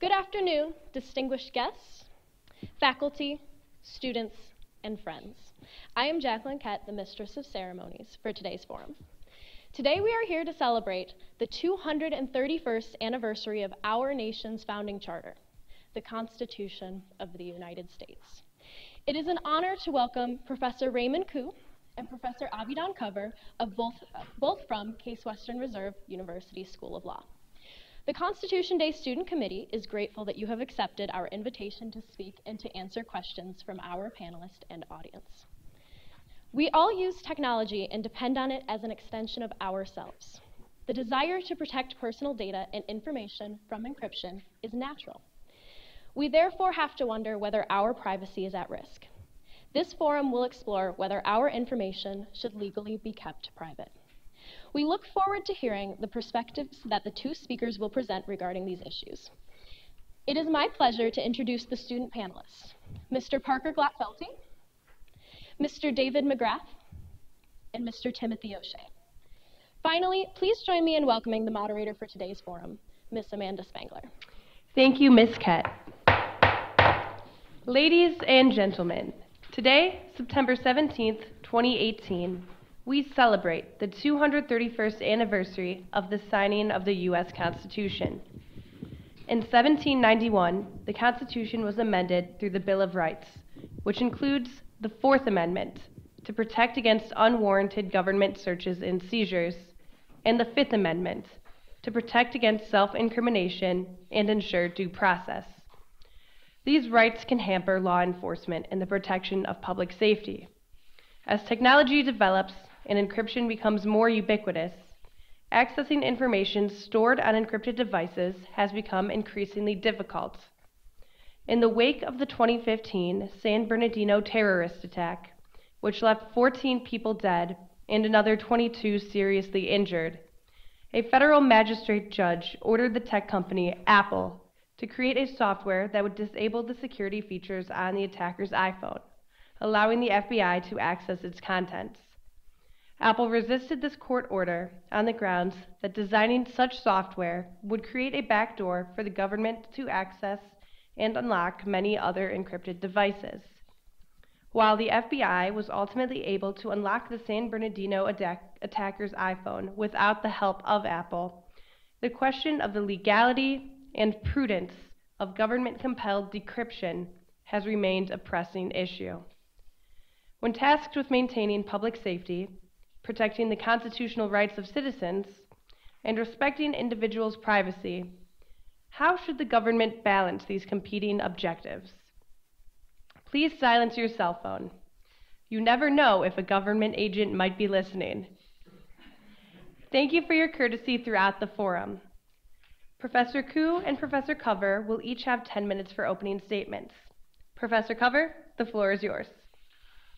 Good afternoon, distinguished guests, faculty, students, and friends. I am Jacqueline Kett, the Mistress of Ceremonies, for today's forum. Today we are here to celebrate the 231st anniversary of our nation's founding charter, the Constitution of the United States. It is an honor to welcome Professor Raymond Ku and Professor Avidan Cover of both, both from Case Western Reserve University School of Law. The Constitution Day Student Committee is grateful that you have accepted our invitation to speak and to answer questions from our panelists and audience. We all use technology and depend on it as an extension of ourselves. The desire to protect personal data and information from encryption is natural. We therefore have to wonder whether our privacy is at risk. This forum will explore whether our information should legally be kept private. We look forward to hearing the perspectives that the two speakers will present regarding these issues. It is my pleasure to introduce the student panelists, Mr. Parker Glatfelty, Mr. David McGrath, and Mr. Timothy O'Shea. Finally, please join me in welcoming the moderator for today's forum, Ms. Amanda Spangler. Thank you, Ms. Kett. Ladies and gentlemen, today, September 17th, 2018, we celebrate the 231st anniversary of the signing of the U.S. Constitution. In 1791, the Constitution was amended through the Bill of Rights, which includes the Fourth Amendment to protect against unwarranted government searches and seizures, and the Fifth Amendment to protect against self incrimination and ensure due process. These rights can hamper law enforcement and the protection of public safety. As technology develops, and encryption becomes more ubiquitous, accessing information stored on encrypted devices has become increasingly difficult. In the wake of the 2015 San Bernardino terrorist attack, which left 14 people dead and another 22 seriously injured, a federal magistrate judge ordered the tech company Apple to create a software that would disable the security features on the attacker's iPhone, allowing the FBI to access its contents. Apple resisted this court order on the grounds that designing such software would create a backdoor for the government to access and unlock many other encrypted devices. While the FBI was ultimately able to unlock the San Bernardino attack attacker's iPhone without the help of Apple, the question of the legality and prudence of government compelled decryption has remained a pressing issue. When tasked with maintaining public safety, protecting the constitutional rights of citizens, and respecting individuals' privacy, how should the government balance these competing objectives? Please silence your cell phone. You never know if a government agent might be listening. Thank you for your courtesy throughout the forum. Professor Ku and Professor Cover will each have 10 minutes for opening statements. Professor Cover, the floor is yours.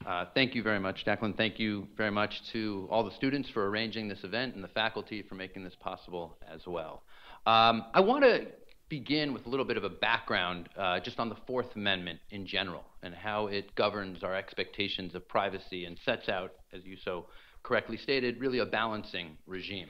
Uh, thank you very much, Jacqueline. Thank you very much to all the students for arranging this event and the faculty for making this possible as well. Um, I want to begin with a little bit of a background uh, just on the Fourth Amendment in general and how it governs our expectations of privacy and sets out, as you so correctly stated, really a balancing regime.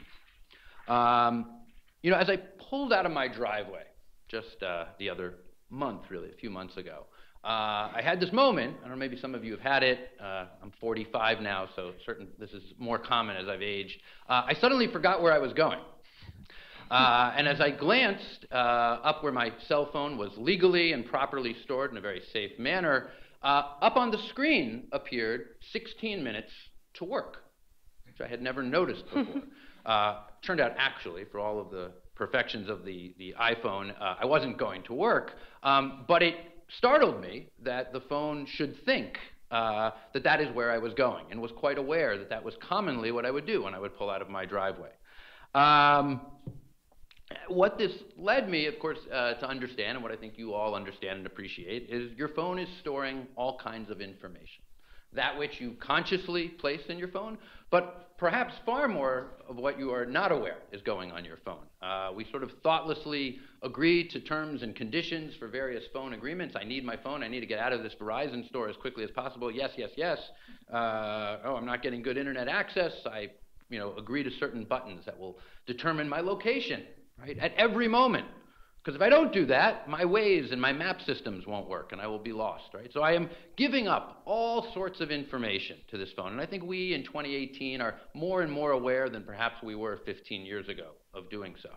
Um, you know, as I pulled out of my driveway just uh, the other month, really, a few months ago, uh, I had this moment. I don't know, maybe some of you have had it. Uh, I'm 45 now, so certain this is more common as I've aged. Uh, I suddenly forgot where I was going. Uh, and as I glanced uh, up where my cell phone was legally and properly stored in a very safe manner, uh, up on the screen appeared 16 minutes to work, which I had never noticed before. turned out, actually, for all of the perfections of the, the iPhone, I wasn't going to work, um, but it startled me that the phone should think uh, that that is where I was going and was quite aware that that was commonly what I would do when I would pull out of my driveway. Um, what this led me, of course, uh, to understand, and what I think you all understand and appreciate, is your phone is storing all kinds of information that which you consciously place in your phone, but perhaps far more of what you are not aware is going on your phone. Uh, we sort of thoughtlessly agree to terms and conditions for various phone agreements. I need my phone. I need to get out of this Verizon store as quickly as possible. Yes, yes, yes. Uh, oh, I'm not getting good internet access. I, you know, agree to certain buttons that will determine my location, right? At every moment, Because if I don't do that, my Waze and my map systems won't work and I will be lost, right? So I am giving up all sorts of information to this phone. And I think we in 2018 are more and more aware than perhaps we were 15 years ago of doing so.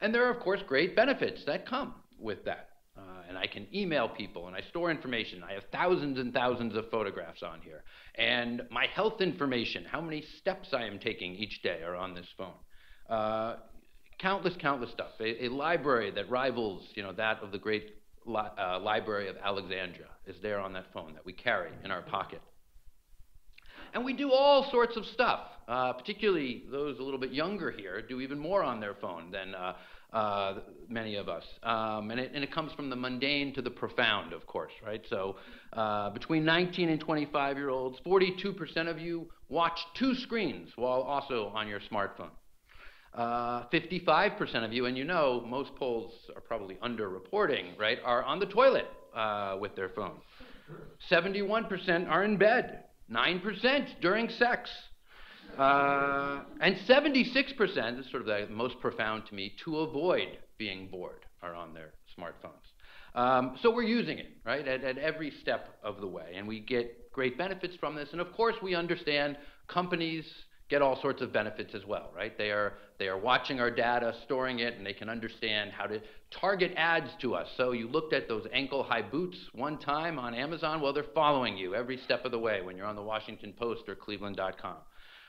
And there are, of course, great benefits that come with that. Uh, and I can email people and I store information. I have thousands and thousands of photographs on here. And my health information, how many steps I am taking each day, are on this phone. Uh, countless, countless stuff. A, a, library that rivals, you know, that of the great li uh, Library of Alexandria is there on that phone that we carry in our pocket. And we do all sorts of stuff, uh, particularly those a little bit younger here do even more on their phone than uh, uh, many of us. Um, and, it, and, it, comes from the mundane to the profound, of course, right? So uh, between 19 and 25 year olds, 42% of you watch two screens while also on your smartphone. 55% uh, of you, and you know most polls are probably underreporting, right, are on the toilet uh, with their phone. 71% are in bed. 9% during sex. Uh, and 76%, this is sort of the most profound to me, to avoid being bored are on their smartphones. Um, so we're using it, right, at, at every step of the way. And we get great benefits from this. And of course, we understand companies get all sorts of benefits as well, right? They are, they are watching our data, storing it, and they can understand how to target ads to us. So you looked at those ankle high boots one time on Amazon, well, they're following you every step of the way when you're on the Washington Post or Cleveland.com,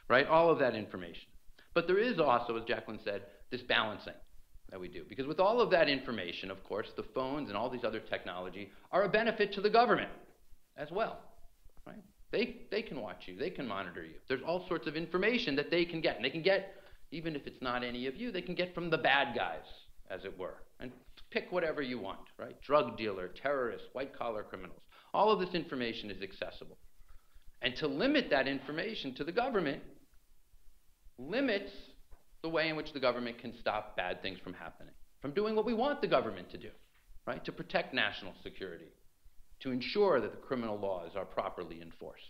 right? All of that information. But there is also, as Jacqueline said, this balancing that we do. Because with all of that information, of course, the phones and all these other technology are a benefit to the government as well, right? They, they can watch you. They can monitor you. There's all sorts of information that they can get. And they can get, even if it's not any of you, they can get from the bad guys, as it were. And pick whatever you want, right? Drug dealer, terrorist, white collar criminals. All of this information is accessible. And to limit that information to the government limits the way in which the government can stop bad things from happening, from doing what we want the government to do, right? To protect national security, to ensure that the criminal laws are properly enforced.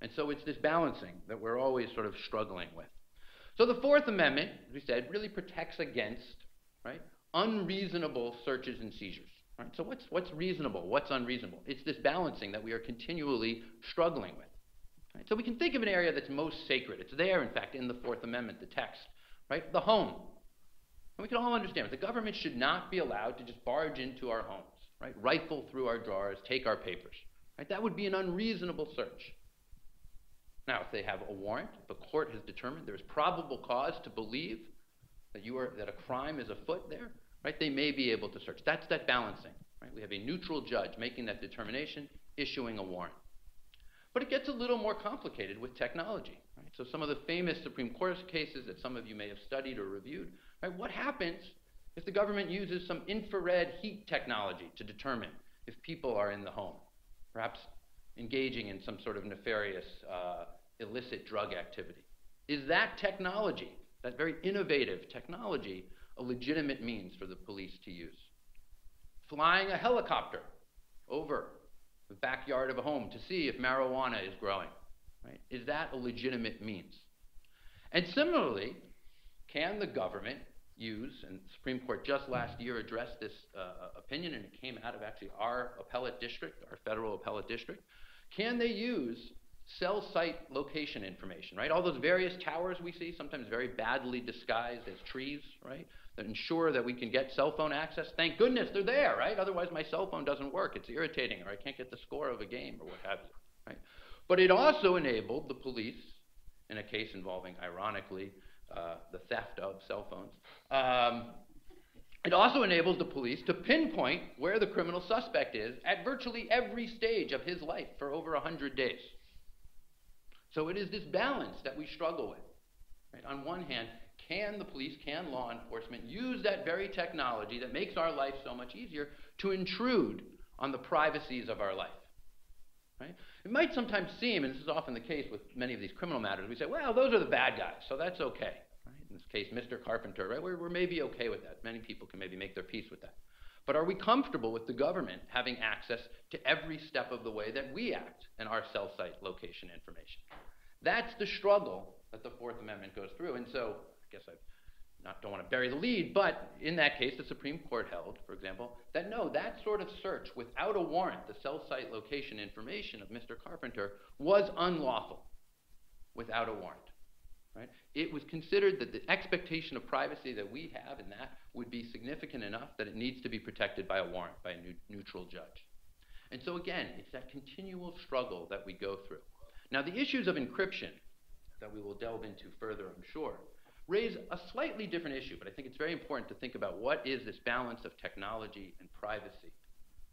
And so it's this balancing that we're always sort of struggling with. So the Fourth Amendment, as we said, really protects against right, unreasonable searches and seizures. Right? So what's, what's reasonable? What's unreasonable? It's this balancing that we are continually struggling with. Right? So we can think of an area that's most sacred. It's there, in fact, in the Fourth Amendment, the text. Right? The home. And we can all understand the government should not be allowed to just barge into our homes right? Rifle through our drawers, take our papers. Right? That would be an unreasonable search. Now, if they have a warrant, if a court has determined there's probable cause to believe that you are that a crime is afoot there, right? They may be able to search. That's that balancing. Right? We have a neutral judge making that determination, issuing a warrant. But it gets a little more complicated with technology. Right? So some of the famous Supreme Court cases that some of you may have studied or reviewed, right? What happens if the government uses some infrared heat technology to determine if people are in the home, perhaps engaging in some sort of nefarious uh, illicit drug activity. Is that technology, that very innovative technology, a legitimate means for the police to use? Flying a helicopter over the backyard of a home to see if marijuana is growing, right? Is that a legitimate means? And similarly, can the government use, and the Supreme Court just last year addressed this uh, opinion, and it came out of actually our appellate district, our federal appellate district. Can they use cell site location information, right? All those various towers we see, sometimes very badly disguised as trees, right? That ensure that we can get cell phone access. Thank goodness they're there, right? Otherwise, my cell phone doesn't work. It's irritating, or I can't get the score of a game, or what have you, right? But it also enabled the police, in a case involving, ironically, uh, the theft of cell phones. Um, it also enables the police to pinpoint where the criminal suspect is at virtually every stage of his life for over 100 days. So it is this balance that we struggle with. Right? On one hand, can the police, can law enforcement use that very technology that makes our life so much easier to intrude on the privacies of our life? Right? It might sometimes seem, and this is often the case with many of these criminal matters, we say, well, those are the bad guys, so that's okay. In this case, Mr. Carpenter, right? We're, we're maybe okay with that. Many people can maybe make their peace with that. But are we comfortable with the government having access to every step of the way that we act and our cell site location information? That's the struggle that the Fourth Amendment goes through. And so, I guess I've not don't want to bury the lead, but in that case, the Supreme Court held, for example, that no, that sort of search without a warrant, the cell site location information of Mr. Carpenter, was unlawful without a warrant. Right? It was considered that the expectation of privacy that we have in that would be significant enough that it needs to be protected by a warrant, by a neutral judge. And so again, it's that continual struggle that we go through. Now, the issues of encryption that we will delve into further, I'm sure, raise a slightly different issue, but I think it's very important to think about what is this balance of technology and privacy.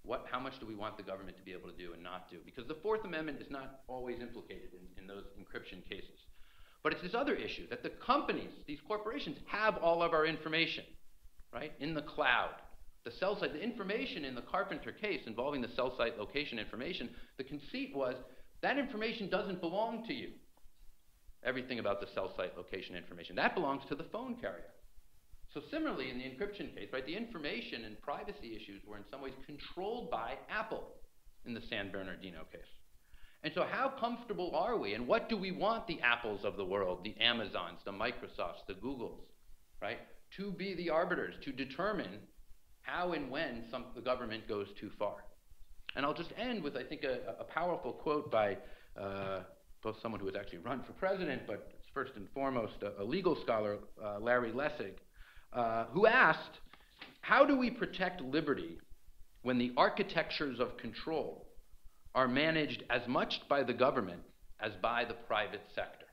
What, how much do we want the government to be able to do and not do? Because the Fourth Amendment is not always implicated in, in those encryption cases. But it's this other issue that the companies, these corporations, have all of our information, right, in the cloud. The cell site, the information in the Carpenter case involving the cell site location information, the conceit was that information doesn't belong to you. Everything about the cell site location information. That belongs to the phone carrier. So similarly, in the encryption case, right, the information and privacy issues were in some ways controlled by Apple in the San Bernardino case. And so how comfortable are we, and what do we want the Apples of the world, the Amazons, the Microsofts, the Googles, right, to be the arbiters, to determine how and when some, the government goes too far. And I'll just end with, I think, a, a powerful quote by uh, both someone who has actually run for president, but first and foremost a, a legal scholar, uh, Larry Lessig, uh, who asked, how do we protect liberty when the architectures of control are managed as much by the government as by the private sector?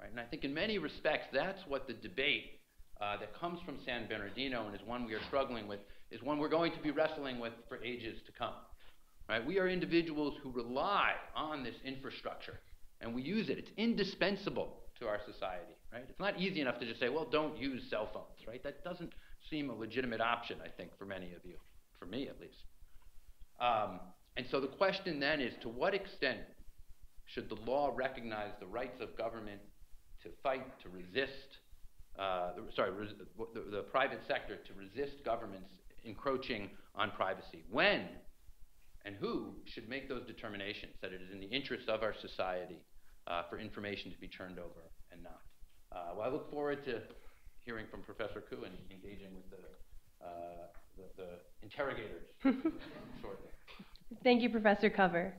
Right? And I think in many respects, that's what the debate uh, that comes from San Bernardino and is one we are struggling with, is one we're going to be wrestling with for ages to come. Right? We are individuals who rely on this infrastructure and we use it. It's indispensable to our society. Right? It's not easy enough to just say, well, don't use cell phones. Right? That doesn't seem a legitimate option, I think, for many of you, for me at least. Um, and so the question then is to what extent should the law recognize the rights of government to fight, to resist, uh, sorry, res the, the private sector to resist governments encroaching on privacy? When and who should make those determinations that it is in the interest of our society uh, for information to be turned over and not. Uh, well, I look forward to hearing from Professor Ku and engaging with the, uh, the, the interrogators shortly. Thank you, Professor Cover.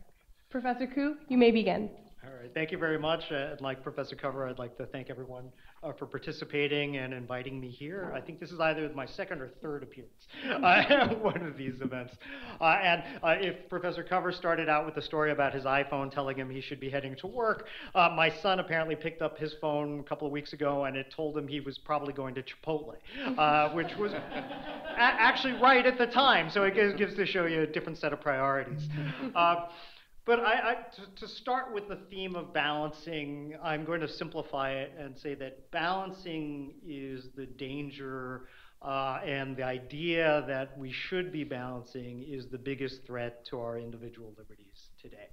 Professor Ku, you may begin. All right, thank you very much. Uh, like Professor Cover, I'd like to thank everyone uh, for participating and inviting me here. I think this is either my second or third appearance at uh, one of these events. Uh, and if Professor Cover started out with the story about his iPhone telling him he should be heading to work, my son apparently picked up his phone a couple of weeks ago and it told him he was probably going to Chipotle, which was actually right at the time. So it gives, gives to show you a different set of priorities. But I, I, to, to, start with the theme of balancing, I'm going to simplify it and say that balancing is the danger, uh, and the idea that we should be balancing is the biggest threat to our individual liberties today.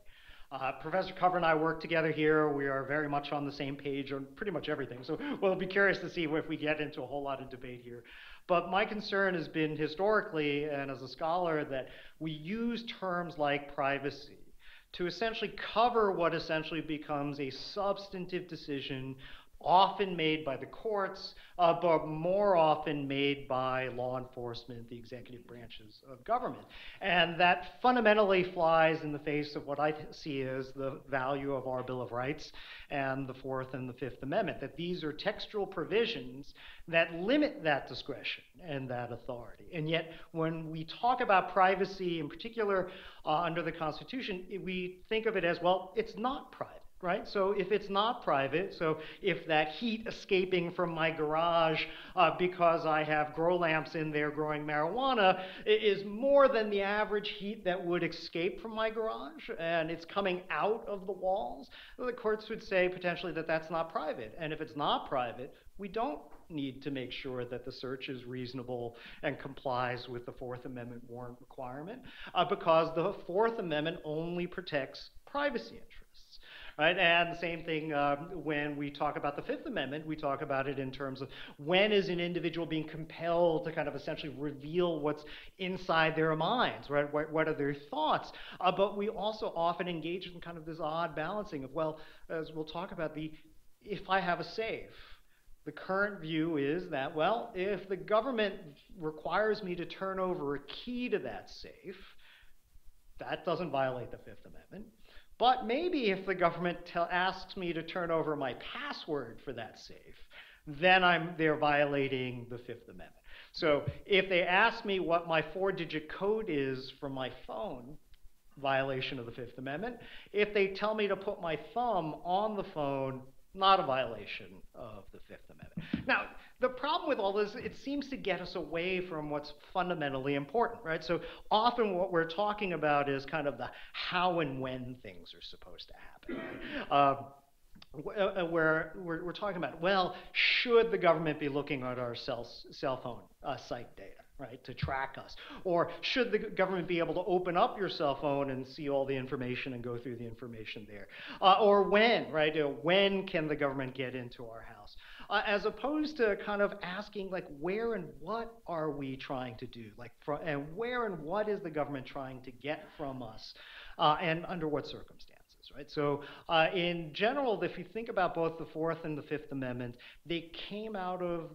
Uh, Professor Cover and I work together here. We are very much on the same page on pretty much everything. So we'll be curious to see if we get into a whole lot of debate here. But my concern has been historically and as a scholar that we use terms like privacy to essentially cover what essentially becomes a substantive decision often made by the courts, uh, but more often made by law enforcement, the executive branches of government. And that fundamentally flies in the face of what I see as the value of our Bill of Rights and the Fourth and the Fifth Amendment, that these are textual provisions that limit that discretion and that authority. And yet, when we talk about privacy, in particular uh, under the Constitution, we think of it as well, it's not private right? So if it's not private, so if that heat escaping from my garage uh, because I have grow lamps in there growing marijuana is more than the average heat that would escape from my garage and it's coming out of the walls, the courts would say potentially that that's not private. And if it's not private, we don't need to make sure that the search is reasonable and complies with the Fourth Amendment warrant requirement uh, because the Fourth Amendment only protects privacy interests. Right? And the same thing um, when we talk about the Fifth Amendment, we talk about it in terms of when is an individual being compelled to kind of essentially reveal what's inside their minds, right? What, what are their thoughts? Uh, but we also often engage in kind of this odd balancing of, well, as we'll talk about, the if I have a safe, The current view is that, well, if the government requires me to turn over a key to that safe, that doesn't violate the Fifth Amendment. But maybe if the government asks me to turn over my password for that safe, then I'm, they're violating the Fifth Amendment. So if they ask me what my four digit code is for my phone, violation of the Fifth Amendment. If they tell me to put my thumb on the phone, not a violation of the Fifth Amendment. Now, the problem with all this, it seems to get us away from what's fundamentally important, right? So often what we're talking about is kind of the how and when things are supposed to happen. Right? Um, uh, where we're, we're, talking about, well, should the government be looking at our cell, cell phone uh, site data? Right, to track us? Or should the government be able to open up your cell phone and see all the information and go through the information there? Uh, or when, right, you know, when can the government get into our house? Uh, as opposed to kind of asking, like, where and what are we trying to do? Like, and where and what is the government trying to get from us? Uh, and under what circumstances? right? So uh, in general, if you think about both the Fourth and the Fifth Amendment, they came out of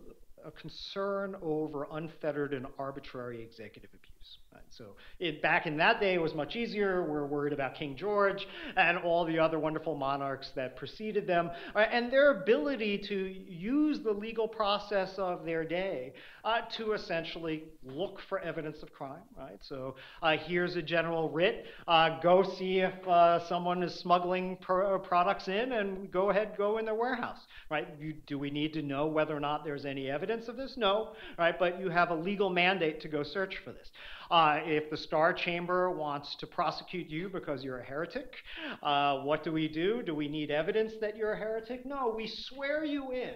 a concern over unfettered and arbitrary executive abuse. Right? So it, back in that day, it was much easier. We're worried about King George and all the other wonderful monarchs that preceded them, right? and their ability to use the legal process of their day uh, to essentially look for evidence of crime. Right? So uh, here's a general writ. Uh, go see if uh, someone is smuggling uh, products in, and go ahead, go in their warehouse. Right? You, do we need to know whether or not there's any evidence of this? No. Right? But you have a legal mandate to go search for this. Uh, if the Star Chamber wants to prosecute you because you're a heretic, uh, what do we do? Do we need evidence that you're a heretic? No, we swear you in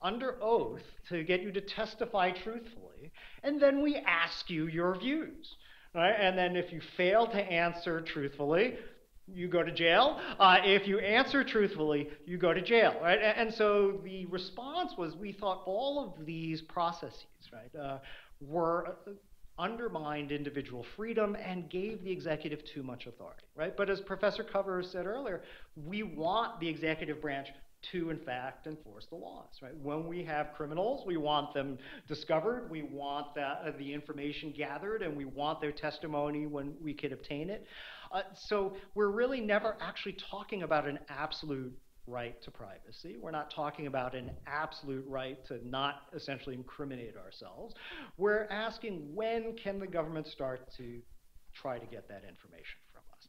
under oath to get you to testify truthfully, and then we ask you your views. Right? And then if you fail to answer truthfully, you go to jail. Uh, if you answer truthfully, you go to jail, right? And, so the response was we thought all of these processes, right, uh, were undermined individual freedom and gave the executive too much authority, right? But as Professor Cover said earlier, we want the executive branch to, in fact, enforce the laws, right? When we have criminals, we want them discovered, we want uh, the information gathered, and we want their testimony when we can obtain it. Uh, so we're really never actually talking about an absolute right to privacy. We're not talking about an absolute right to not essentially incriminate ourselves. We're asking when can the government start to try to get that information from us.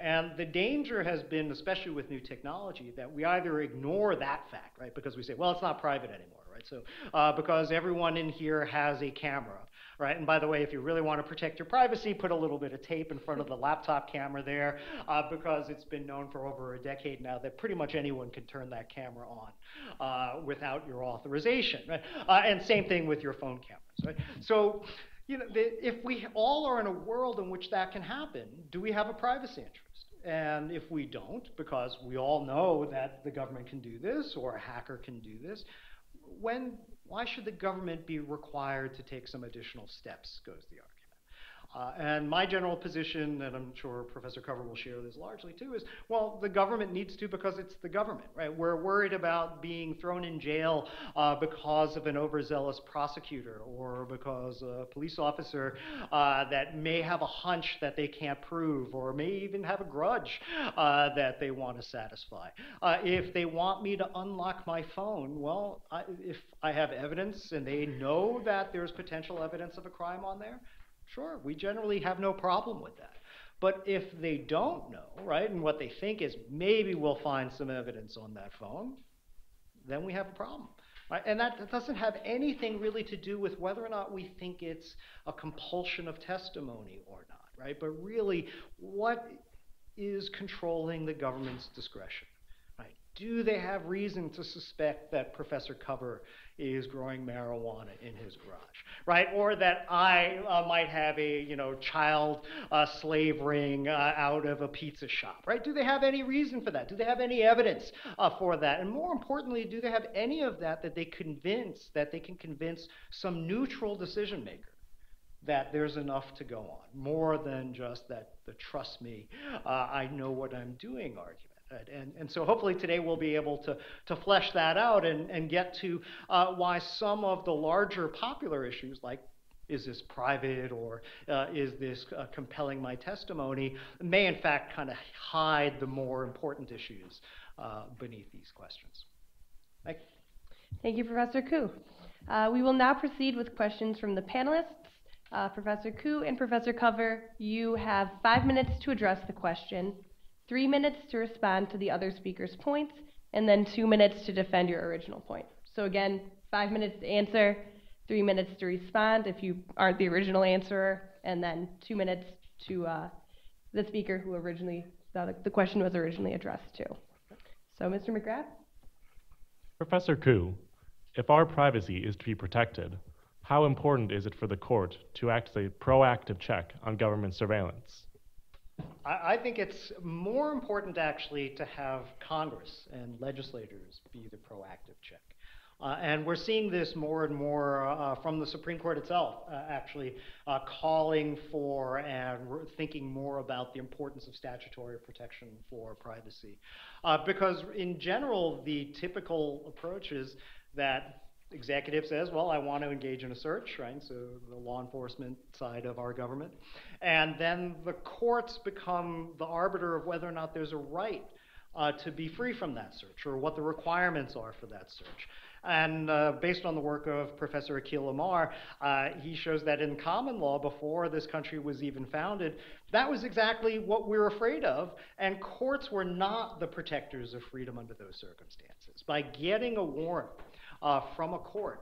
And the danger has been, especially with new technology, that we either ignore that fact, right, because we say, well, it's not private anymore, right? So uh, because everyone in here has a camera, right? And by the way, if you really want to protect your privacy, put a little bit of tape in front of the laptop camera there, uh, because it's been known for over a decade now that pretty much anyone can turn that camera on uh, without your authorization, right? Uh, and same thing with your phone cameras, right? So, you know, the, if we all are in a world in which that can happen, do we have a privacy interest? And if we don't, because we all know that the government can do this or a hacker can do this, when why should the government be required to take some additional steps, goes the argument. Uh, and my general position, and I'm sure Professor Cover will share this largely too, is well, the government needs to because it's the government, right? We're worried about being thrown in jail uh, because of an overzealous prosecutor or because a police officer uh, that may have a hunch that they can't prove or may even have a grudge uh, that they want to satisfy. Uh, if they want me to unlock my phone, well, I, if I have evidence and they know that there's potential evidence of a crime on there, Sure, we generally have no problem with that. But if they don't know, right, and what they think is maybe we'll find some evidence on that phone, then we have a problem. Right? And that doesn't have anything really to do with whether or not we think it's a compulsion of testimony or not, right? But really, what is controlling the government's discretion? Do they have reason to suspect that Professor Cover is growing marijuana in his garage, right? Or that I uh, might have a, you know, child uh, slave ring uh, out of a pizza shop, right? Do they have any reason for that? Do they have any evidence uh, for that? And more importantly, do they have any of that that they convince, that they can convince some neutral decision maker that there's enough to go on, more than just that the trust me, uh, I know what I'm doing argument. And, and so hopefully today we'll be able to, to flesh that out and, and get to uh, why some of the larger popular issues like is this private or uh, is this uh, compelling my testimony may in fact kind of hide the more important issues uh, beneath these questions. Thank you. Thank you, Professor Ku. Uh, we will now proceed with questions from the panelists. Uh, Professor Ku and Professor Cover, you have five minutes to address the question, three minutes to respond to the other speaker's points, and then two minutes to defend your original point. So again, five minutes to answer, three minutes to respond if you aren't the original answerer, and then two minutes to uh, the speaker who originally, the, the question was originally addressed to. So, Mr. McGrath? Professor Ku, if our privacy is to be protected, how important is it for the court to act as a proactive check on government surveillance? I, I think it's more important actually to have Congress and legislators be the proactive check. Uh, and we're seeing this more and more uh, from the Supreme Court itself, uh, actually uh, calling for and thinking more about the importance of statutory protection for privacy. Uh, because in general, the typical approach is that executive says, well, I want to engage in a search, right? So the law enforcement side of our government. And then the courts become the arbiter of whether or not there's a right uh, to be free from that search or what the requirements are for that search. And uh, based on the work of Professor Akhil Amar, uh, he shows that in common law, before this country was even founded, that was exactly what we we're afraid of. And courts were not the protectors of freedom under those circumstances. By getting a warrant from a court,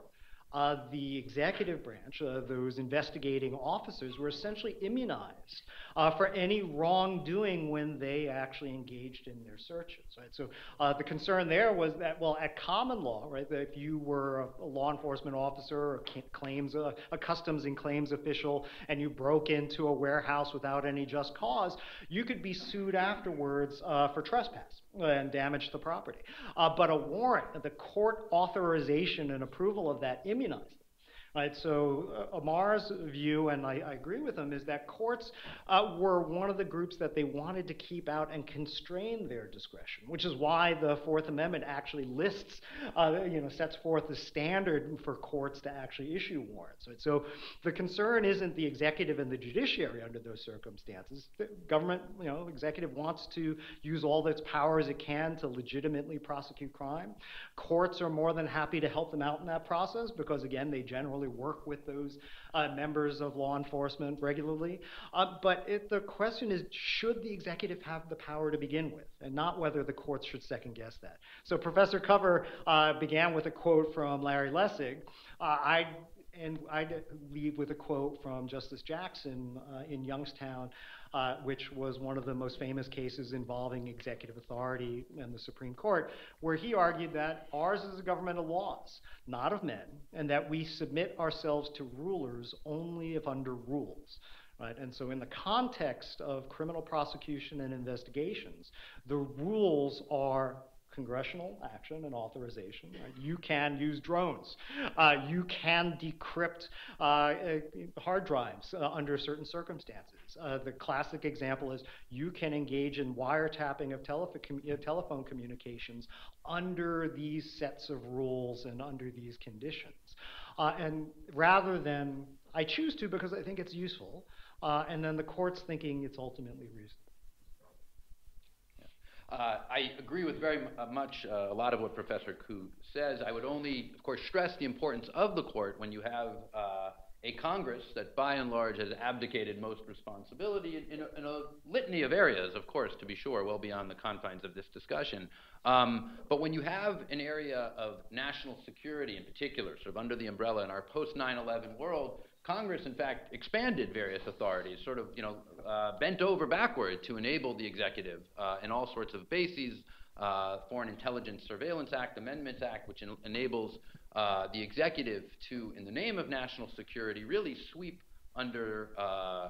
uh, the executive branch, uh, those investigating officers, were essentially immunized uh, for any wrongdoing when they actually engaged in their searches. Right? So uh, the concern there was that, well, at common law, right, that if you were a, law enforcement officer or claims, a, a customs and claims official, and you broke into a warehouse without any just cause, you could be sued afterwards uh, for trespass and damage the property. Uh, but a warrant, the court authorization and approval of that immunized. Right, so uh, Amar's view, and I, I, agree with him, is that courts uh, were one of the groups that they wanted to keep out and constrain their discretion, which is why the Fourth Amendment actually lists, uh, you know, sets forth the standard for courts to actually issue warrants. Right? So the concern isn't the executive and the judiciary under those circumstances. The government, you know, executive wants to use all its powers it can to legitimately prosecute crime. Courts are more than happy to help them out in that process because, again, they generally work with those uh, members of law enforcement regularly. Uh, but it, the question is, should the executive have the power to begin with, and not whether the courts should second guess that. So Professor Cover uh, began with a quote from Larry Lessig. Uh, I and I leave with a quote from Justice Jackson uh, in Youngstown uh, which was one of the most famous cases involving executive authority and the Supreme Court, where he argued that ours is a government of laws, not of men, and that we submit ourselves to rulers only if under rules. Right? And so, in the context of criminal prosecution and investigations, the rules are congressional action and authorization. Right? You can use drones. Uh, you can decrypt uh, uh hard drives uh, under certain circumstances. Uh, the classic example is you can engage in wiretapping of uh, telephone communications under these sets of rules and under these conditions. and rather than, I choose to because I think it's useful, and then the court's thinking it's ultimately reasonable. Uh, I agree with very uh, much uh, a lot of what Professor Ku says. I would only, of course, stress the importance of the court when you have uh, a Congress that, by and large, has abdicated most responsibility in, in, a, in, a, litany of areas, of course, to be sure, well beyond the confines of this discussion. Um, but when you have an area of national security in particular, sort of under the umbrella in our post 9 11 world, Congress, in fact, expanded various authorities, sort of, you know, uh, bent over backward to enable the executive uh, in all sorts of bases. Uh, Foreign Intelligence Surveillance Act, Amendments Act, which en enables uh, the executive to, in the name of national security, really sweep under uh,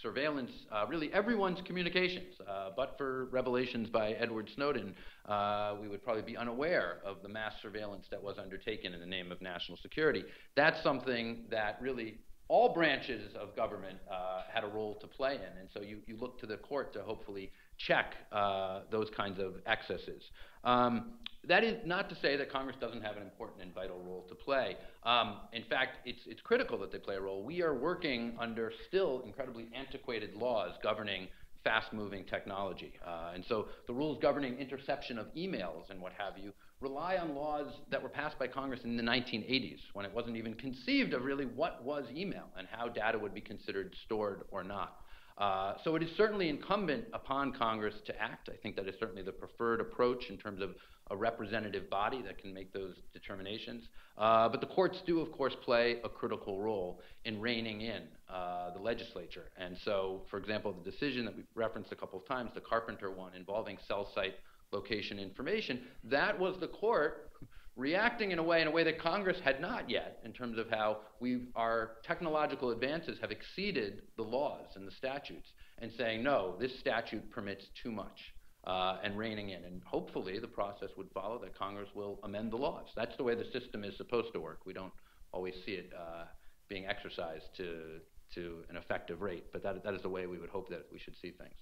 surveillance, uh, really everyone's communications. Uh, but for revelations by Edward Snowden, uh, we would probably be unaware of the mass surveillance that was undertaken in the name of national security. That's something that really all branches of government uh, had a role to play in. And so you, you look to the court to hopefully check uh, those kinds of excesses. Um, that is not to say that Congress doesn't have an important and vital role to play. Um, in fact, it's, it's critical that they play a role. We are working under still incredibly antiquated laws governing fast moving technology. Uh, and so the rules governing interception of emails and what have you rely on laws that were passed by Congress in the 1980s when it wasn't even conceived of really what was email and how data would be considered stored or not. Uh, so it is certainly incumbent upon Congress to act. I think that is certainly the preferred approach in terms of a representative body that can make those determinations. Uh, but the courts do, of course, play a critical role in reining in uh, the legislature. And so, for example, the decision that we referenced a couple of times, the Carpenter one involving cell site location information, that was the court reacting in a way in a way that Congress had not yet in terms of how we our technological advances have exceeded the laws and the statutes and saying no this statute permits too much uh, and reining in. And hopefully the process would follow that Congress will amend the laws. That's the way the system is supposed to work. We don't always see it uh, being exercised to to an effective rate but that, that is the way we would hope that we should see things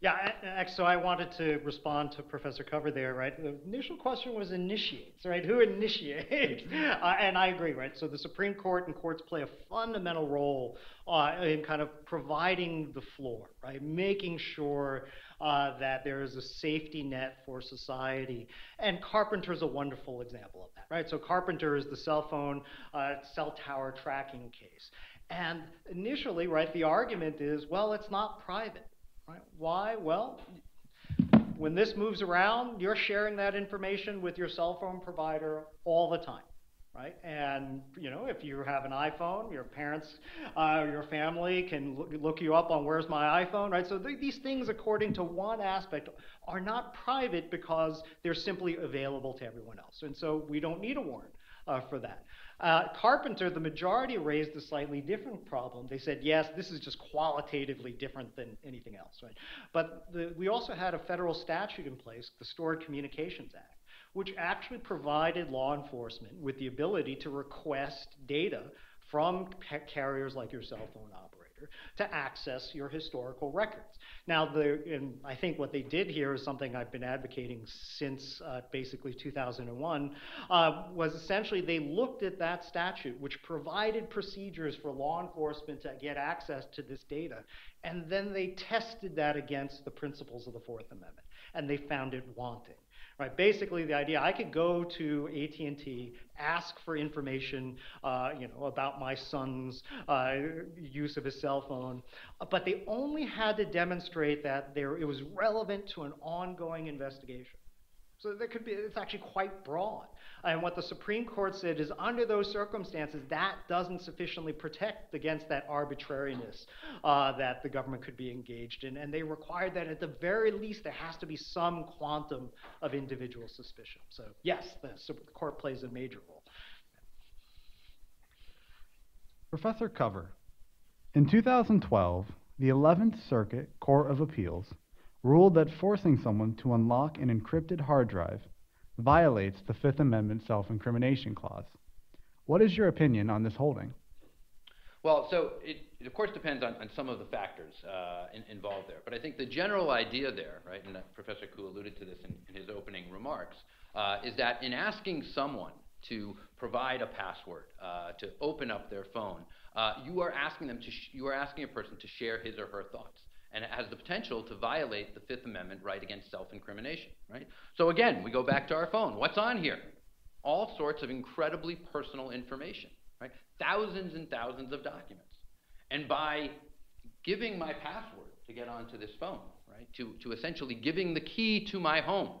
yeah, so I wanted to respond to Professor Cover there, right? The initial question was initiates, right? Who initiates? uh, and I agree, right? So the Supreme Court and courts play a fundamental role uh, in kind of providing the floor, right? Making sure uh, that there is a safety net for society. And Carpenter is a wonderful example of that, right? So Carpenter is the cell phone, uh, cell tower tracking case. And initially, right, the argument is, well, it's not private Right? Why? Well, when this moves around, you're sharing that information with your cell phone provider all the time. Right? And you know, if you have an iPhone, your parents, uh, your family can look, you up on where's my iPhone, right? So th- these things, according to one aspect, are not private because they're simply available to everyone else, and so we don't need a warrant uh, for that. Uh, Carpenter, the majority raised a slightly different problem. They said, yes, this is just qualitatively different than anything else, right? But the, we also had a federal statute in place, the Stored Communications Act, which actually provided law enforcement with the ability to request data from carriers like your cell phone to access your historical records. Now, the, and I think what they did here is something I've been advocating since uh, basically 2001, uh, was essentially they looked at that statute, which provided procedures for law enforcement to get access to this data, and then they tested that against the principles of the Fourth Amendment, and they found it wanting. Right, basically the idea I could go to AT&T, ask for information, uh, you know, about my son's uh, use of his cell phone, but they only had to demonstrate that there, it was relevant to an ongoing investigation. So there could be, it's actually quite broad. And what the Supreme Court said is under those circumstances, that doesn't sufficiently protect against that arbitrariness uh, that the government could be engaged in. And they required that at the very least there has to be some quantum of individual suspicion. So, yes, the Supreme Court plays a major role. Professor Cover, in 2012, the 11th Circuit Court of Appeals ruled that forcing someone to unlock an encrypted hard drive violates the Fifth Amendment self incrimination clause. What is your opinion on this holding? Well, so it, it of course depends on, on some of the factors uh, in, involved there. But I think the general idea there, right, and Professor Ku alluded to this in, in his opening remarks, uh, is that in asking someone to provide a password, uh, to open up their phone, uh, you are asking them to you are asking a person to share his or her thoughts and it has the potential to violate the Fifth Amendment right against self-incrimination, right? So again, we go back to our phone. What's on here? All sorts of incredibly personal information, right? Thousands and thousands of documents. And by giving my password to get onto this phone, right, to, to essentially giving the key to my home,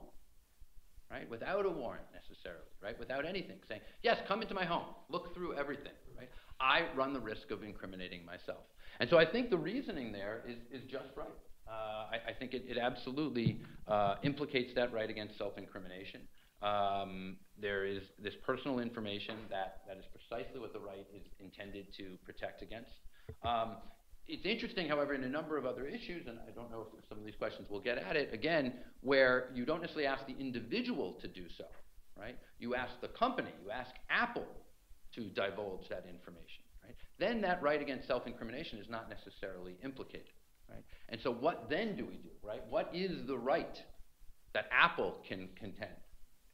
right, without a warrant necessarily, right, without anything, saying, yes, come into my home, look through everything, right, I run the risk of incriminating myself. And so I think the reasoning there is, is just right. Uh, I, I, think it, it absolutely uh, implicates that right against self-incrimination. Um, there is this personal information that, that is precisely what the right is intended to protect against. Um, it's interesting, however, in a number of other issues, and I don't know if some of these questions will get at it, again, where you don't necessarily ask the individual to do so, right? You ask the company, you ask Apple to divulge that information then that right against self-incrimination is not necessarily implicated. right? And so what then do we do, right? What is the right that Apple can contend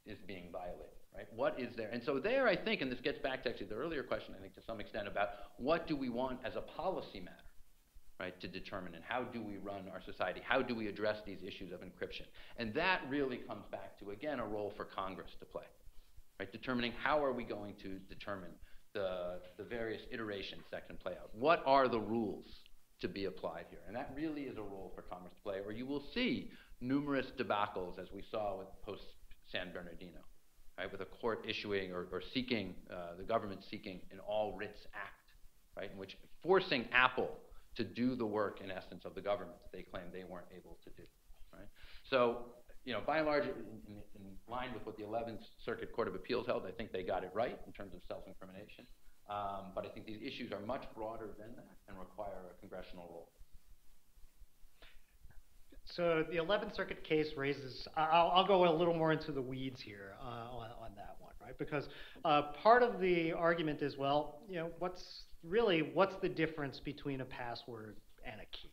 is being violated, right? What is there? And so there, I think, and this gets back to actually the earlier question, I think, to some extent about what do we want as a policy matter, right, to determine and how do we run our society? How do we address these issues of encryption? And that really comes back to, again, a role for Congress to play, right? Determining how are we going to determine the, the various iterations that can play out. What are the rules to be applied here? And that really is a role for commerce to play, or you will see numerous debacles, as we saw with post San Bernardino, right, with a court issuing or, or seeking, uh, the government seeking an all writs act, right, in which forcing Apple to do the work, in essence, of the government that they claim they weren't able to do, right? So, you know, by and large, in, in, in line with what the 11th Circuit Court of Appeals held, I think they got it right in terms of self-incrimination. Um, but I think these issues are much broader than that and require a congressional role. So the 11th Circuit case raises, I'll, I'll go a little more into the weeds here uh, on, on, that one, right? Because uh, part of the argument is, well, you know, what's really, what's the difference between a password and a key,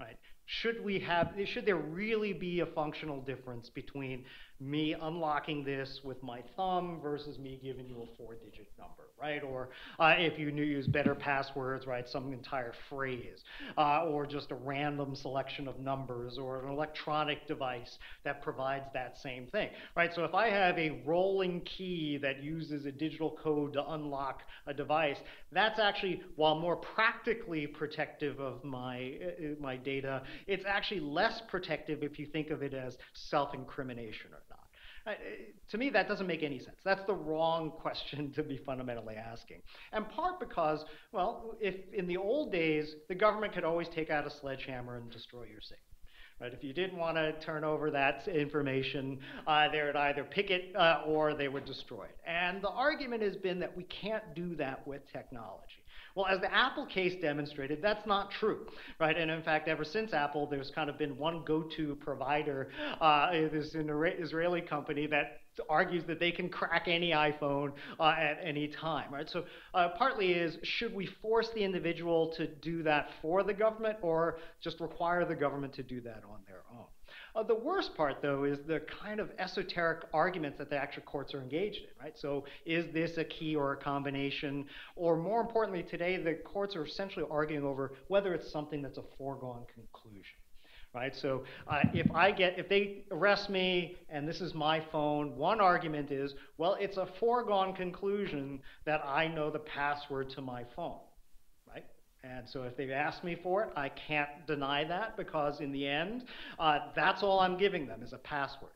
right? Should we have, should there really be a functional difference between me unlocking this with my thumb versus me giving you a four-digit number, right? Or uh, if you knew use better passwords, right, some entire phrase, uh, or just a random selection of numbers, or an electronic device that provides that same thing, right? So if I have a rolling key that uses a digital code to unlock a device, that's actually, while more practically protective of my, uh, my data, it's actually less protective if you think of it as self-incrimination or to me, that doesn't make any sense. That's the wrong question to be fundamentally asking. And part because, well, if in the old days, the government could always take out a sledgehammer and destroy your safe. Right? If you didn't want to turn over that information, uh, they would either pick it uh, or they would destroy it. And the argument has been that we can't do that with technology. Well, as the Apple case demonstrated, that's not true, right? And in fact, ever since Apple, there's kind of been one go-to provider, uh, this Israeli company that argues that they can crack any iPhone uh, at any time, right? So uh, partly is, should we force the individual to do that for the government or just require the government to do that on their own? Uh, the worst part, though, is the kind of esoteric arguments that the actual courts are engaged in, right? So is this a key or a combination? Or more importantly, today, the courts are essentially arguing over whether it's something that's a foregone conclusion. Right, so uh, if I get, if they arrest me and this is my phone, one argument is, well, it's a foregone conclusion that I know the password to my phone. And so if they ask me for it, I can't deny that because in the end, uh, that's all I'm giving them is a password.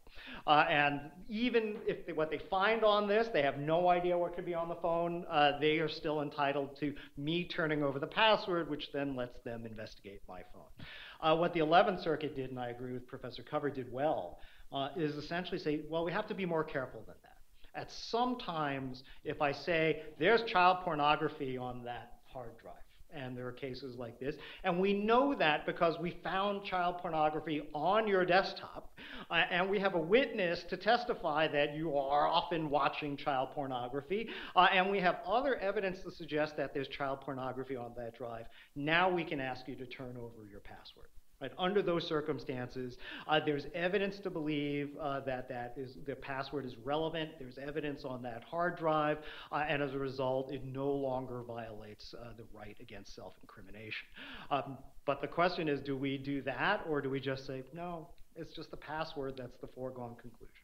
Uh, and even if they, what they find on this, they have no idea what could be on the phone, uh, they are still entitled to me turning over the password, which then lets them investigate my phone. Uh, what the 11th Circuit did, and I agree with Professor Cover did well, uh, is essentially say, well, we have to be more careful than that. At some times, if I say, there's child pornography on that hard drive, and there are cases like this. And we know that because we found child pornography on your desktop, uh, and we have a witness to testify that you are often watching child pornography, uh, and we have other evidence to suggest that there's child pornography on that drive. Now we can ask you to turn over your password. Right? Under those circumstances, uh, there's evidence to believe uh, that that is, the password is relevant. There's evidence on that hard drive, uh, and as a result, it no longer violates uh, the right against self-incrimination. Um, but the question is, do we do that, or do we just say, no, it's just the password that's the foregone conclusion?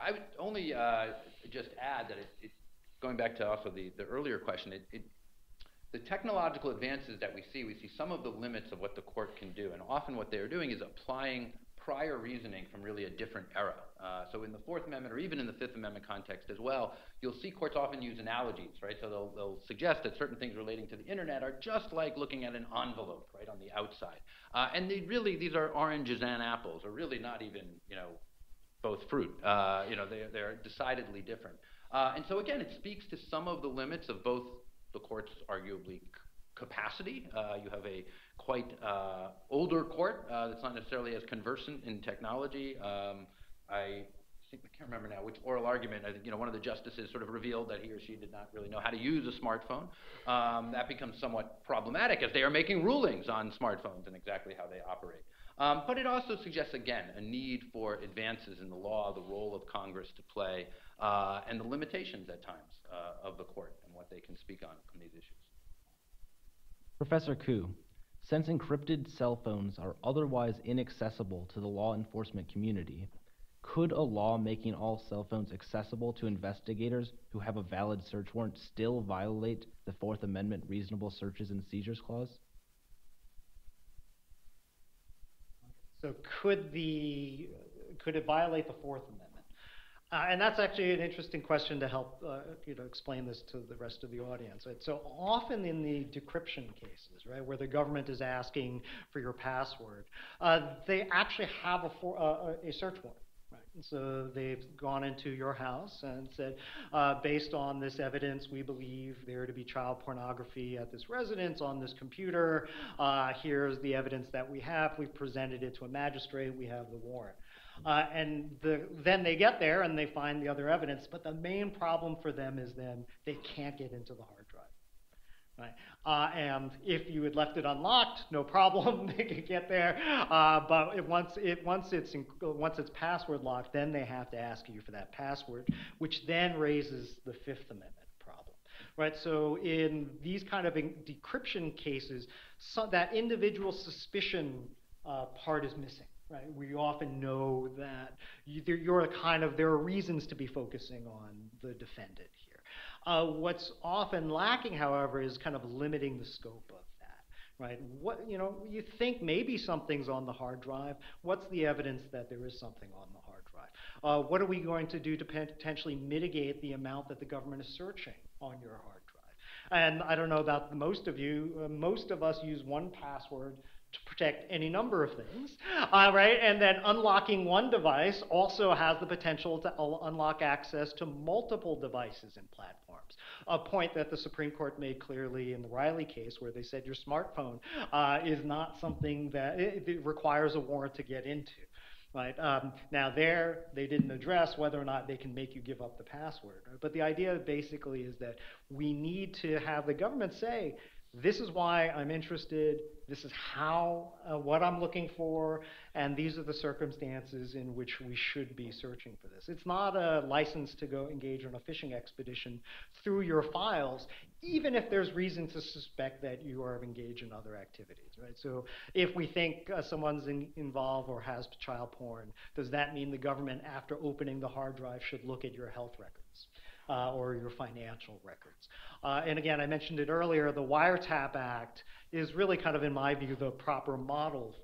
I would only uh, just add that it, it, going back to also the, the earlier question, it, it the technological advances that we see, we see some of the limits of what the court can do. And often what they're doing is applying prior reasoning from really a different era. Uh, so in the Fourth Amendment, or even in the Fifth Amendment context as well, you'll see courts often use analogies, right? So they'll, they'll suggest that certain things relating to the internet are just like looking at an envelope, right, on the outside. Uh, and they really, these are oranges and apples, or really not even, you know, both fruit. Uh, you know, they, they're decidedly different. Uh, and so again, it speaks to some of the limits of both the court's arguably capacity. Uh, you have a quite uh, older court uh, that's not necessarily as conversant in technology. Um, I think, I can't remember now which oral argument, I think, you know, one of the justices sort of revealed that he or she did not really know how to use a smartphone. Um, that becomes somewhat problematic as they are making rulings on smartphones and exactly how they operate. Um, but it also suggests, again, a need for advances in the law, the role of Congress to play, uh, and the limitations at times uh, of the court they can speak on on these issues. Professor Ku, since encrypted cell phones are otherwise inaccessible to the law enforcement community, could a law making all cell phones accessible to investigators who have a valid search warrant still violate the Fourth Amendment reasonable searches and seizures clause? So could the, could it violate the Fourth Amendment? Uh, and that's actually an interesting question to help uh, you know explain this to the rest of the audience. Right? So often in the decryption cases, right, where the government is asking for your password, uh, they actually have a, for, uh, a search warrant. Right? So they've gone into your house and said, uh, based on this evidence, we believe there to be child pornography at this residence on this computer. Uh, here's the evidence that we have. We've presented it to a magistrate. We have the warrant. Uh, and the, then they get there and they find the other evidence, but the main problem for them is then they can't get into the hard drive. Right? Uh, and if you had left it unlocked, no problem, they could get there. Uh, but it, once, it, once, it's in, once it's password locked, then they have to ask you for that password, which then raises the Fifth Amendment problem. Right, so in these kind of decryption cases, so that individual suspicion uh, part is missing right? We often know that you're kind of, there are reasons to be focusing on the defendant here. Uh, what's often lacking, however, is kind of limiting the scope of that, right? What, you know, you think maybe something's on the hard drive. What's the evidence that there is something on the hard drive? Uh, what are we going to do to potentially mitigate the amount that the government is searching on your hard drive? And I don't know about most of you, uh, most of us use one password to protect any number of things, uh, right? And then unlocking one device also has the potential to unlock access to multiple devices and platforms. A point that the Supreme Court made clearly in the Riley case, where they said your smartphone uh, is not something that it, it requires a warrant to get into. Right um, now, there they didn't address whether or not they can make you give up the password. Right? But the idea basically is that we need to have the government say, this is why I'm interested, this is how, uh, what I'm looking for, and these are the circumstances in which we should be searching for this. It's not a license to go engage in a fishing expedition through your files, even if there's reason to suspect that you are engaged in other activities, right? So if we think uh, someone's in, involved or has child porn, does that mean the government, after opening the hard drive, should look at your health records? Uh, or your financial records. Uh, and again, I mentioned it earlier, the Wiretap Act is really kind of, in my view, the proper model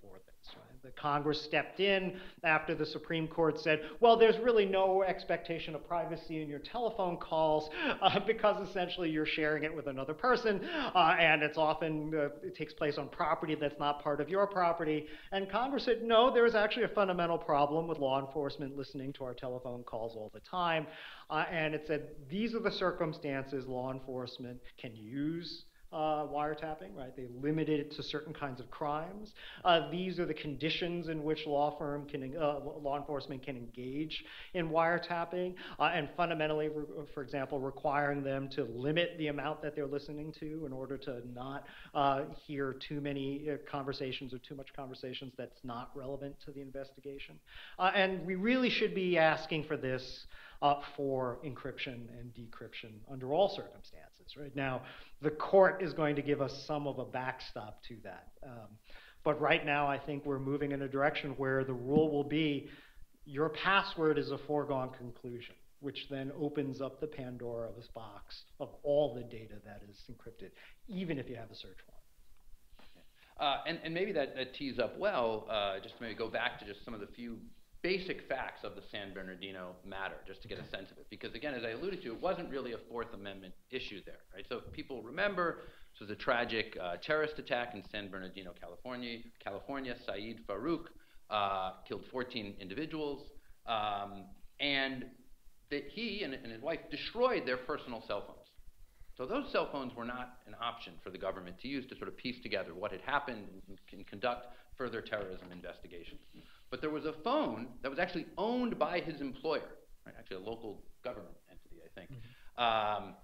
the Congress stepped in after the Supreme Court said, well, there's really no expectation of privacy in your telephone calls uh, because essentially you're sharing it with another person, uh, and it's often, uh, it takes place on property that's not part of your property. And Congress said, no, there is actually a fundamental problem with law enforcement listening to our telephone calls all the time. Uh, and it said, these are the circumstances law enforcement can use uh, wiretapping, right? They limited it to certain kinds of crimes. Uh, these are the conditions in which law firm can, uh, law enforcement can engage in wiretapping, uh, and fundamentally, for example, requiring them to limit the amount that they're listening to in order to not uh, hear too many uh, conversations or too much conversations that's not relevant to the investigation. and we really should be asking for this uh, for encryption and decryption under all circumstances. Right now, the court is going to give us some of a backstop to that. Um, but right now, I think we're moving in a direction where the rule will be your password is a foregone conclusion, which then opens up the Pandora's box of all the data that is encrypted, even if you have a search warrant. Uh, and, and, maybe that, that, tees up well, uh, just to maybe go back to just some of the few basic facts of the San Bernardino matter, just to get a sense of it. Because again, as I alluded to, it wasn't really a Fourth Amendment issue there, right? So if people remember, this was a tragic uh, terrorist attack in San Bernardino, California. California, Saeed Farook uh, killed 14 individuals, um, and that he and, and his wife destroyed their personal cell phones. So those cell phones were not an option for the government to use to sort of piece together what had happened and, and conduct further terrorism investigations. But there was a phone that was actually owned by his employer. right? actually a local government entity, I think. Um,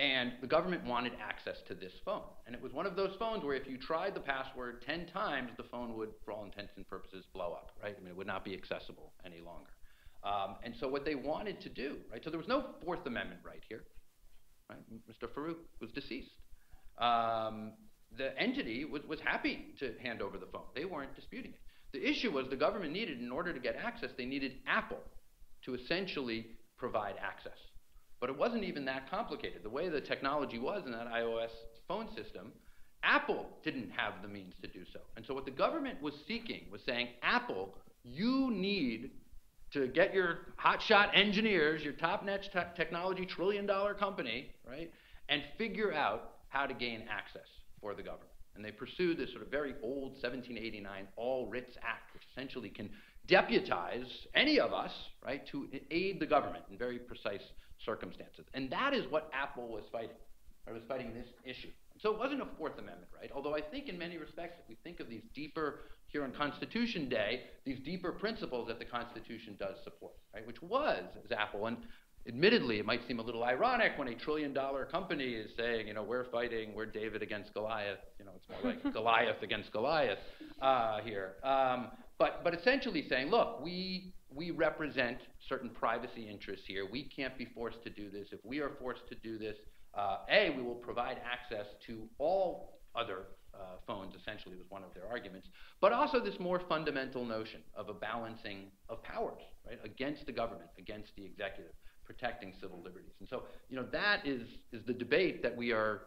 and the government wanted access to this phone. And it was one of those phones where if you tried the password 10 times, the phone would, for all intents and purposes, blow up, right? I mean, it would not be accessible any longer. Um, and so what they wanted to do, right? So there was no Fourth Amendment right here, right? Mr. Farook was deceased. Um, the entity was, was happy to hand over the phone. They weren't disputing it. The issue was the government needed, in order to get access, they needed Apple to essentially provide access. But it wasn't even that complicated. The way the technology was in that iOS phone system, Apple didn't have the means to do so. And so what the government was seeking was saying, Apple, you need to get your hotshot engineers, your top-notch te- technology trillion dollar company, right, and figure out how to gain access for the government. And they pursued this sort of very old 1789 All Writs Act, which essentially can deputize any of us, right, to aid the government in very precise circumstances. And that is what Apple was fighting. It was fighting this issue. So it wasn't a Fourth Amendment right, although I think in many respects, if we think of these deeper, here on Constitution Day, these deeper principles that the Constitution does support, right, which was, as Apple, and admittedly, it might seem a little ironic when a trillion dollar company is saying, you know, we're fighting, we're David against Goliath. You know, it's more like Goliath against Goliath uh, here. Um, but, but essentially saying, look, we, we represent certain privacy interests here. We can't be forced to do this. If we are forced to do this, uh, A, we will provide access to all other uh, phones, essentially, was one of their arguments, but also this more fundamental notion of a balancing of powers, right, against the government, against the executive, protecting civil liberties. And so, you know, that is, is the debate that we are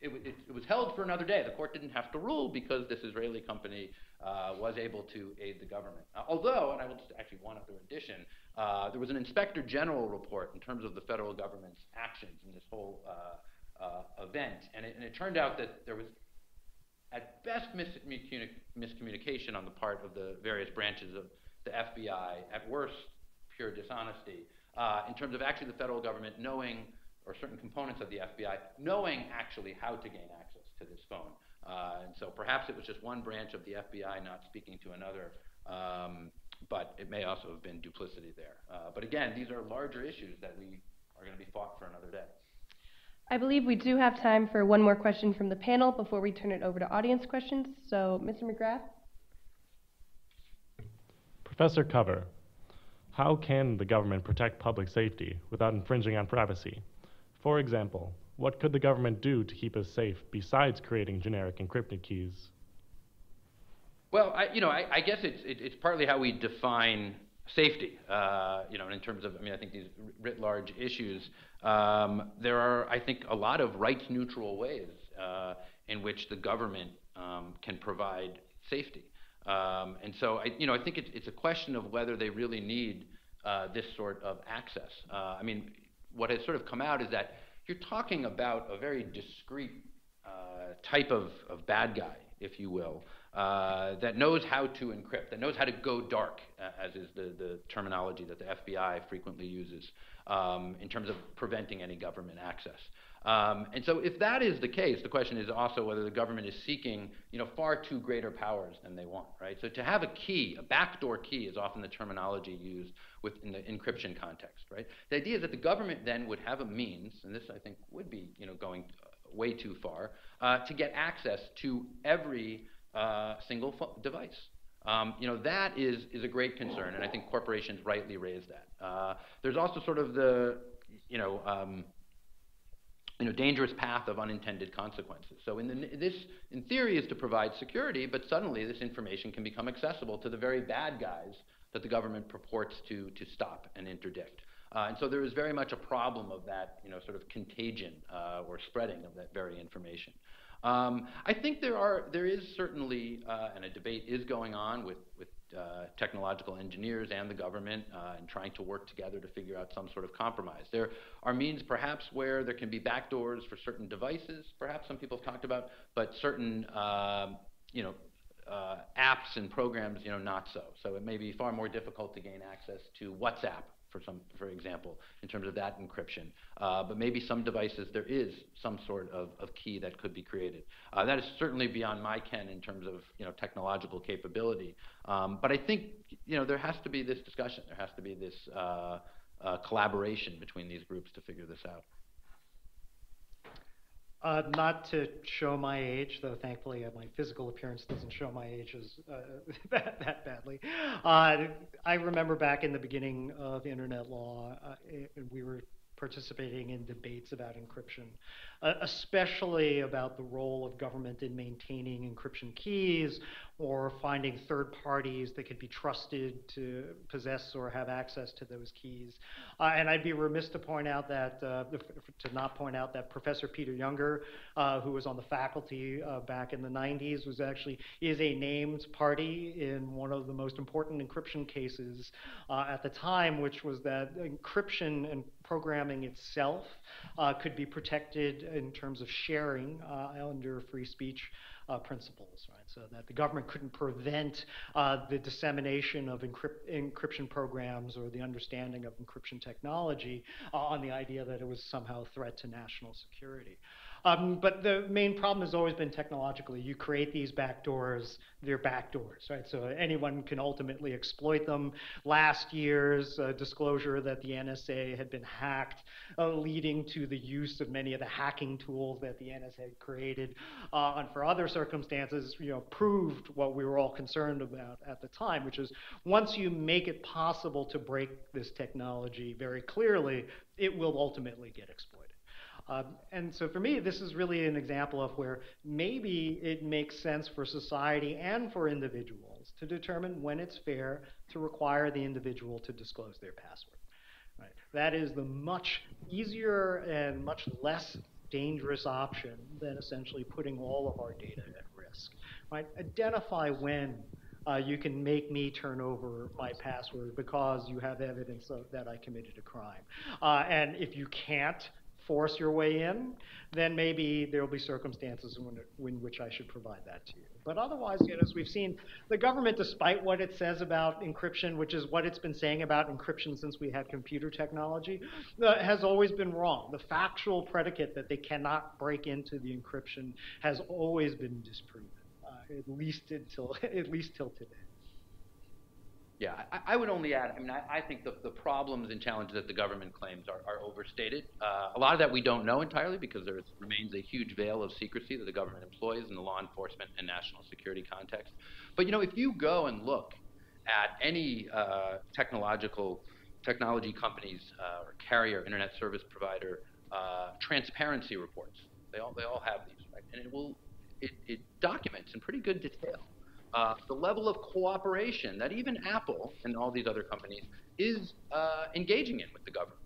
it, it, it, was held for another day. The court didn't have to rule because this Israeli company uh, was able to aid the government. Uh, although, and I will just actually one other addition, uh, there was an inspector general report in terms of the federal government's actions in this whole uh, uh, event, and it, and it, turned out that there was, at best, miscommunication on the part of the various branches of the FBI. At worst, pure dishonesty uh, in terms of actually the federal government knowing or certain components of the FBI knowing actually how to gain access to this phone. Uh, and so perhaps it was just one branch of the FBI not speaking to another, um, but it may also have been duplicity there. Uh, but again, these are larger issues that we are going to be fought for another day. I believe we do have time for one more question from the panel before we turn it over to audience questions. So, Mr. McGrath? Professor Cover, how can the government protect public safety without infringing on privacy? For example, what could the government do to keep us safe besides creating generic encrypted keys? Well, I, you know, I, I guess it's, it, it's partly how we define safety. Uh, you know, in terms of, I mean, I think these writ large issues. Um, there are, I think, a lot of rights neutral ways uh, in which the government um, can provide safety. Um, and so, I, you know, I think it's, it's a question of whether they really need uh, this sort of access. Uh, I mean, what has sort of come out is that you're talking about a very discrete uh, type of, of bad guy, if you will, uh, that knows how to encrypt, that knows how to go dark, uh, as is the, the terminology that the FBI frequently uses um, in terms of preventing any government access. Um, and so if that is the case, the question is also whether the government is seeking you know, far too greater powers than they want, right? So to have a key, a backdoor key is often the terminology used within the encryption context, right? The idea is that the government then would have a means, and this I think would be you know, going way too far, uh, to get access to every uh, single device. Um, you know, that is, is a great concern, and I think corporations rightly raise that. Uh, there's also sort of the, you know, um, you know, dangerous path of unintended consequences. So in the, this, in theory, is to provide security, but suddenly this information can become accessible to the very bad guys that the government purports to, to stop and interdict. Uh, and so there is very much a problem of that, you know, sort of contagion uh, or spreading of that very information. Um, I think there are, there is certainly, uh, and a debate is going on with, with uh, technological engineers and the government uh, and trying to work together to figure out some sort of compromise. There are means perhaps where there can be backdoors for certain devices, perhaps some people have talked about, but certain um, you know, uh, apps and programs, you know, not so. So it may be far more difficult to gain access to WhatsApp for some, for example, in terms of that encryption. Uh, but maybe some devices there is some sort of, of key that could be created. Uh, that is certainly beyond my ken in terms of you know technological capability. Um, but I think you know there has to be this discussion. There has to be this uh, uh, collaboration between these groups to figure this out? Uh, not to show my age, though thankfully uh, my physical appearance doesn't show my age as, uh, that, that badly. Uh, I remember back in the beginning of internet law, uh, it, we were participating in debates about encryption, uh, especially about the role of government in maintaining encryption keys or finding third parties that could be trusted to possess or have access to those keys. Uh, and I'd be remiss to point out that, uh, to not point out that Professor Peter Junger, uh, who was on the faculty uh, back in the 90s, was actually, is a named party in one of the most important encryption cases uh, at the time, which was that encryption and programming itself uh, could be protected in terms of sharing under free speech uh, principles, right? So that the government couldn't prevent uh, the dissemination of encrypt encryption programs or the understanding of encryption technology uh, on the idea that it was somehow a threat to national security. Um, but the main problem has always been technologically. You create these backdoors, they're backdoors, right? So anyone can ultimately exploit them. Last year's uh, disclosure that the NSA had been hacked, uh, leading to the use of many of the hacking tools that the NSA created, uh, and for other circumstances, you know, proved what we were all concerned about at the time, which is once you make it possible to break this technology very clearly, it will ultimately get exploited. Um, and so for me, this is really an example of where maybe it makes sense for society and for individuals to determine when it's fair to require the individual to disclose their password. Right? That is the much easier and much less dangerous option than essentially putting all of our data at risk. Right? Identify when uh, you can make me turn over my password because you have evidence of, that I committed a crime. Uh, and if you can't force your way in, then maybe there will be circumstances in, in, which I should provide that to you. But otherwise, you know, as we've seen, the government, despite what it says about encryption, which is what it's been saying about encryption since we had computer technology, uh, has always been wrong. The factual predicate that they cannot break into the encryption has always been disproven, uh, at least until at least till today. Yeah, I, I, would only add, I mean, I, I, think the, the problems and challenges that the government claims are, are overstated. Uh, a lot of that we don't know entirely because there remains a huge veil of secrecy that the government employs in the law enforcement and national security context. But, you know, if you go and look at any uh, technological, technology companies uh, or carrier, internet service provider, uh, transparency reports, they all, they all have these, right? And it will, it, it documents in pretty good detail uh, the level of cooperation that even Apple and all these other companies is uh, engaging in with the government.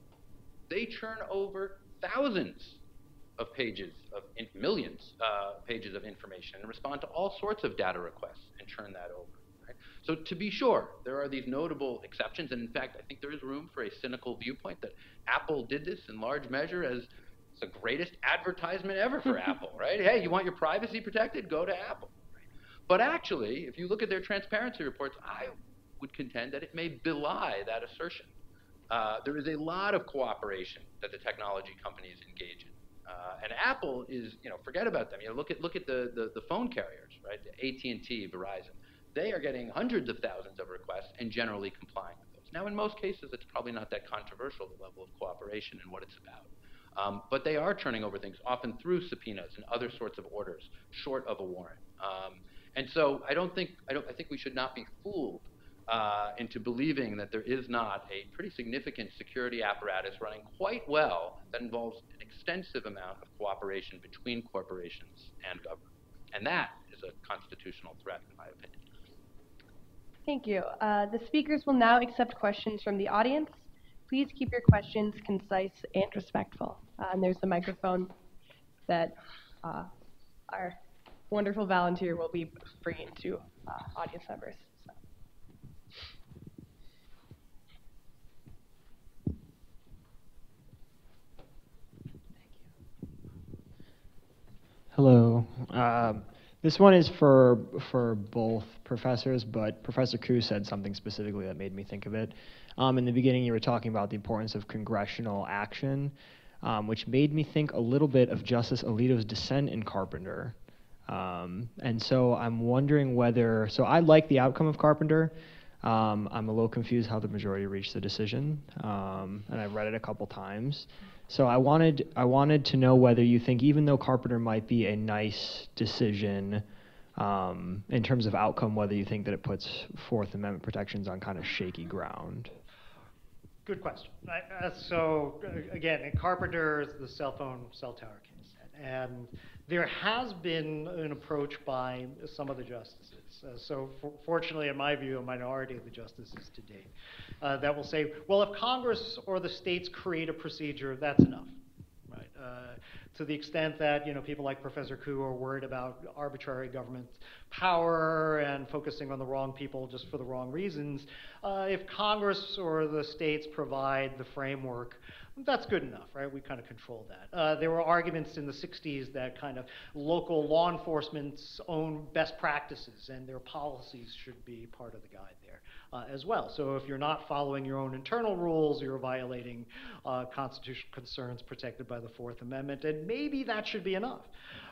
They churn over thousands of pages of millions uh, pages of information and respond to all sorts of data requests and churn that over. Right? So to be sure, there are these notable exceptions, and in fact, I think there is room for a cynical viewpoint that Apple did this in large measure as the greatest advertisement ever for Apple, right? Hey, you want your privacy protected? Go to Apple. But actually, if you look at their transparency reports, I would contend that it may belie that assertion. Uh, there is a lot of cooperation that the technology companies engage in. Uh, and Apple is, you know, forget about them. You know, look at look at the, the, the phone carriers, right? AT&T, Verizon. They are getting hundreds of thousands of requests and generally complying with those. Now, in most cases, it's probably not that controversial, the level of cooperation and what it's about. Um, but they are turning over things, often through subpoenas and other sorts of orders, short of a warrant. Um, and so I don't think I don't I think we should not be fooled uh, into believing that there is not a pretty significant security apparatus running quite well that involves an extensive amount of cooperation between corporations and government. And that is a constitutional threat, in my opinion. Thank you. Uh, the speakers will now accept questions from the audience. Please keep your questions concise and respectful. Uh, and there's the microphone that uh, our wonderful volunteer will be bringing to uh, audience members. So. Hello. Um, this one is for for both professors, but Professor Ku said something specifically that made me think of it. Um, in the beginning, you were talking about the importance of congressional action, um, which made me think a little bit of Justice Alito's dissent in Carpenter, um, and so I'm wondering whether, so I like the outcome of Carpenter, Um, I'm a little confused how the majority reached the decision, um, and I've read it a couple times. So I wanted I wanted to know whether you think, even though Carpenter might be a nice decision um, in terms of outcome, whether you think that it puts Fourth Amendment protections on kind of shaky ground. Good question. I- uh, So, uh, again, in Carpenter is the cell phone, cell tower case. And there has been an approach by some of the justices. Uh, So for- fortunately, in my view, a minority of the justices to date, uh, that will say, well, if Congress or the states create a procedure, that's enough, right? Uh, To the extent that, you know, people like Professor Ku are worried about arbitrary government power and focusing on the wrong people just for the wrong reasons, uh, if Congress or the states provide the framework, that's good enough, right? We kind of control that. Uh, there were arguments in the 60s that kind of local law enforcement's own best practices and their policies should be part of the guide there uh, as well. So if you're not following your own internal rules, you're violating uh, constitutional concerns protected by the Fourth Amendment, and maybe that should be enough.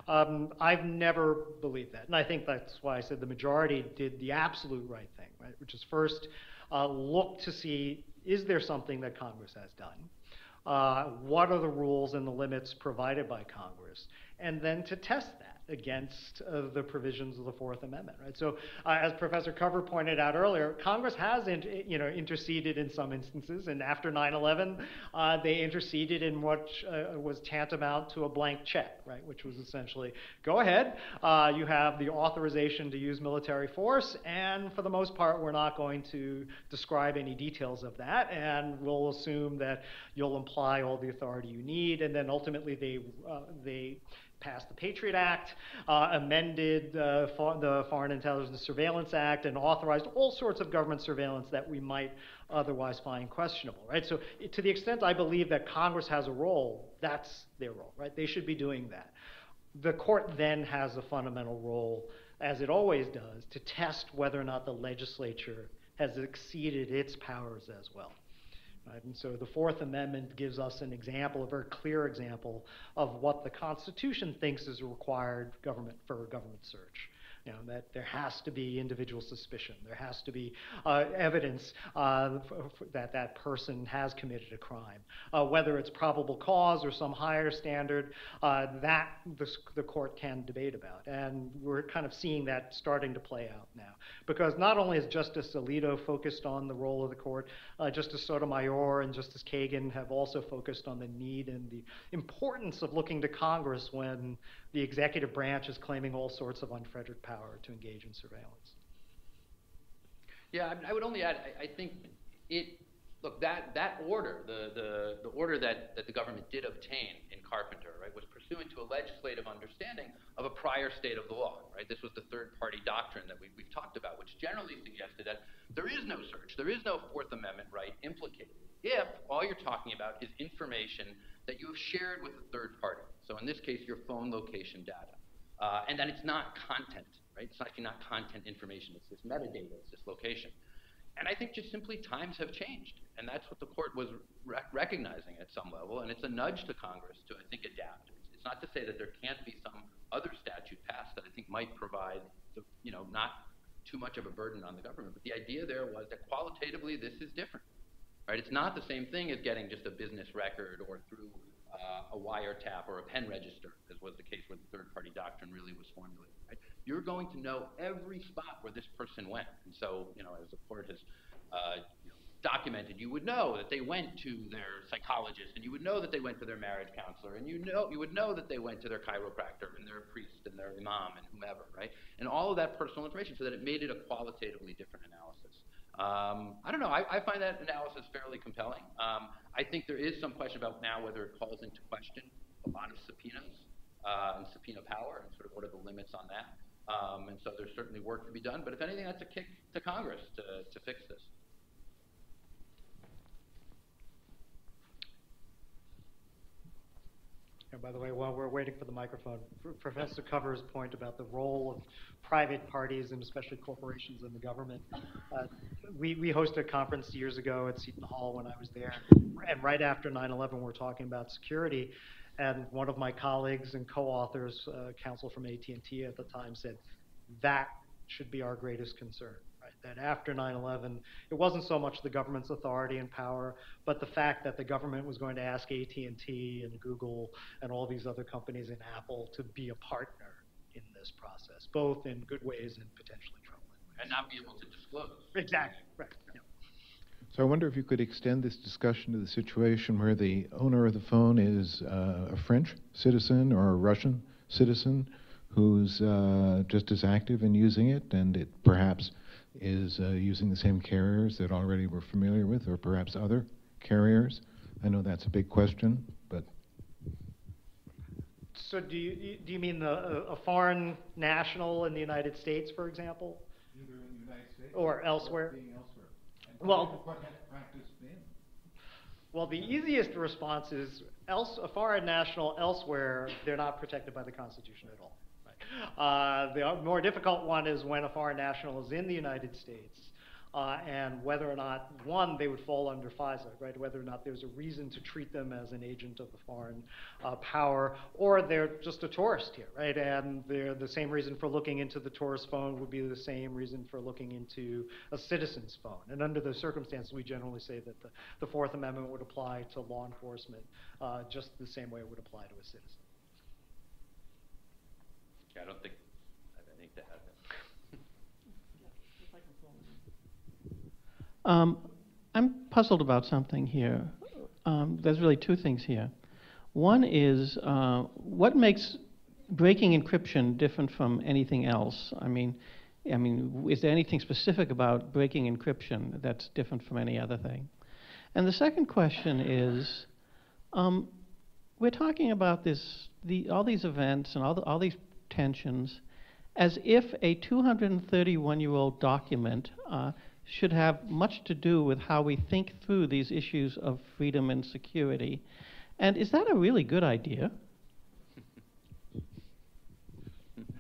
Um, I've never believed that, and I think that's why I said the majority did the absolute right thing, right? Which is first uh, look to see is there something that Congress has done. Uh, what are the rules and the limits provided by Congress, and then to test that against uh, the provisions of the Fourth Amendment, right? So, uh, as Professor Cover pointed out earlier, Congress has, in, you know, interceded in some instances, and after 9/11, uh, they interceded in what uh, was tantamount to a blank check, right? Which was essentially, go ahead, uh, you have the authorization to use military force, and for the most part, we're not going to describe any details of that, and we'll assume that you'll imply all the authority you need, and then ultimately they uh, they passed the Patriot Act, uh, amended uh, for the Foreign Intelligence Surveillance Act, and authorized all sorts of government surveillance that we might otherwise find questionable, right? So to the extent I believe that Congress has a role, that's their role, right? They should be doing that. The court then has a fundamental role, as it always does, to test whether or not the legislature has exceeded its powers as well. Right? And so the Fourth Amendment gives us an example, a very clear example of what the Constitution thinks is required government for a government search. Know, that there has to be individual suspicion. There has to be uh, evidence uh, that that person has committed a crime. Uh, whether it's probable cause or some higher standard, uh, that the, the court can debate about. And we're kind of seeing that starting to play out now. Because not only has Justice Alito focused on the role of the court, uh, Justice Sotomayor and Justice Kagan have also focused on the need and the importance of looking to Congress when the executive branch is claiming all sorts of unfettered power to engage in surveillance. Yeah, I, would only add, I, I, think it, look, that, that order, the, the, the order that, that the government did obtain in Carpenter, right, was pursuant to a legislative understanding of a prior state of the law, right? This was the third party doctrine that we, we've talked about, which generally suggested that there is no search, there is no Fourth Amendment right implicated if all you're talking about is information that you have shared with a third party. So in this case, your phone location data. Uh, and then it's not content, right? It's actually not content information. It's this metadata, it's this location. And I think just simply times have changed. And that's what the court was rec recognizing at some level. And it's a nudge to Congress to, I think, adapt. It's not to say that there can't be some other statute passed that I think might provide, the, you know, not too much of a burden on the government. But the idea there was that qualitatively this is different. Right? It's not the same thing as getting just a business record or through a wiretap or a pen register, as was the case where the third-party doctrine really was formulated. Right? You're going to know every spot where this person went, and so you know, as the court has uh, you know, documented, you would know that they went to their psychologist, and you would know that they went to their marriage counselor, and you know you would know that they went to their chiropractor and their priest and their imam and whomever, right? And all of that personal information, so that it made it a qualitatively different analysis. Um, I don't know. I, I, find that analysis fairly compelling. Um, I think there is some question about now whether it calls into question a lot of subpoenas uh, and subpoena power and sort of what are the limits on that. Um, and so there's certainly work to be done. But if anything, that's a kick to Congress to, to fix this. And by the way, while we're waiting for the microphone, Professor Cover's point about the role of private parties and especially corporations in the government. Uh, we, we hosted a conference years ago at Seton Hall when I was there, and right after 9/11, we we're talking about security, and one of my colleagues and co-authors, uh, counsel from AT&T at the time, said that should be our greatest concern That after 9/11, it wasn't so much the government's authority and power, but the fact that the government was going to ask AT&T and Google and all these other companies and Apple to be a partner in this process, both in good ways and potentially troubling ways. And not be able to disclose. Exactly, right. yeah. So I wonder if you could extend this discussion to the situation where the owner of the phone is uh, a French citizen or a Russian citizen who's uh, just as active in using it, and it perhaps is uh, using the same carriers that already we're familiar with, or perhaps other carriers. I know that's a big question, but So do you, do you mean the, a a foreign national in the United States, for example? either in the United States Or elsewhere? being elsewhere. And Well- what has practice been? Well, the easiest response is else, a foreign national elsewhere, they're not protected by the Constitution at all. Uh, the more difficult one is when a foreign national is in the United States, uh, and whether or not, one, they would fall under FISA, right? Whether or not there's a reason to treat them as an agent of the foreign uh, power, or they're just a tourist here, right? And they're the same reason for looking into the tourist phone would be the same reason for looking into a citizen's phone. And under those circumstances, we generally say that the, the Fourth Amendment would apply to law enforcement uh, just the same way it would apply to a citizen. Yeah, I don't think, I have anything to add. Um, I'm puzzled about something here. Um, there's really two things here. One is uh, what makes breaking encryption different from anything else? I mean, I mean, is there anything specific about breaking encryption that's different from any other thing? And the second question is, um, we're talking about this, the, all these events and all, the, all these tensions, as if a 231-year-old document uh, should have much to do with how we think through these issues of freedom and security. And is that a really good idea?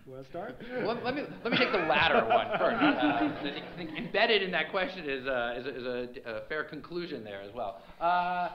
You want to start? Well, let, let me let me take the latter one first. Uh, I think, embedded in that question is, uh, is, a, is a, a fair conclusion there as well. Uh,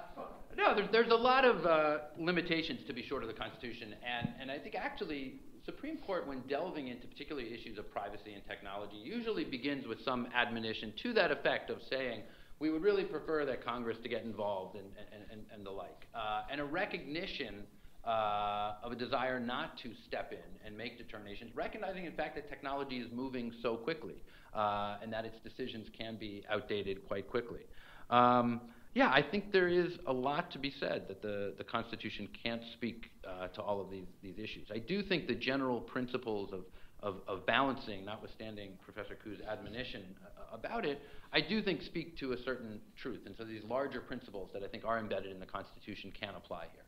no, there's, there's a lot of uh, limitations to be sure to the Constitution, and, and I think actually Supreme Court, when delving into particularly issues of privacy and technology, usually begins with some admonition to that effect of saying we would really prefer that Congress to get involved and, and, and, and the like, uh, and a recognition uh, of a desire not to step in and make determinations, recognizing in fact that technology is moving so quickly uh, and that its decisions can be outdated quite quickly. Um, yeah, I think there is a lot to be said that the, the Constitution can't speak uh, to all of these, these issues. I do think the general principles of, of, of balancing, notwithstanding Professor Ku's admonition uh, about it, I do think speak to a certain truth. And so these larger principles that I think are embedded in the Constitution can apply here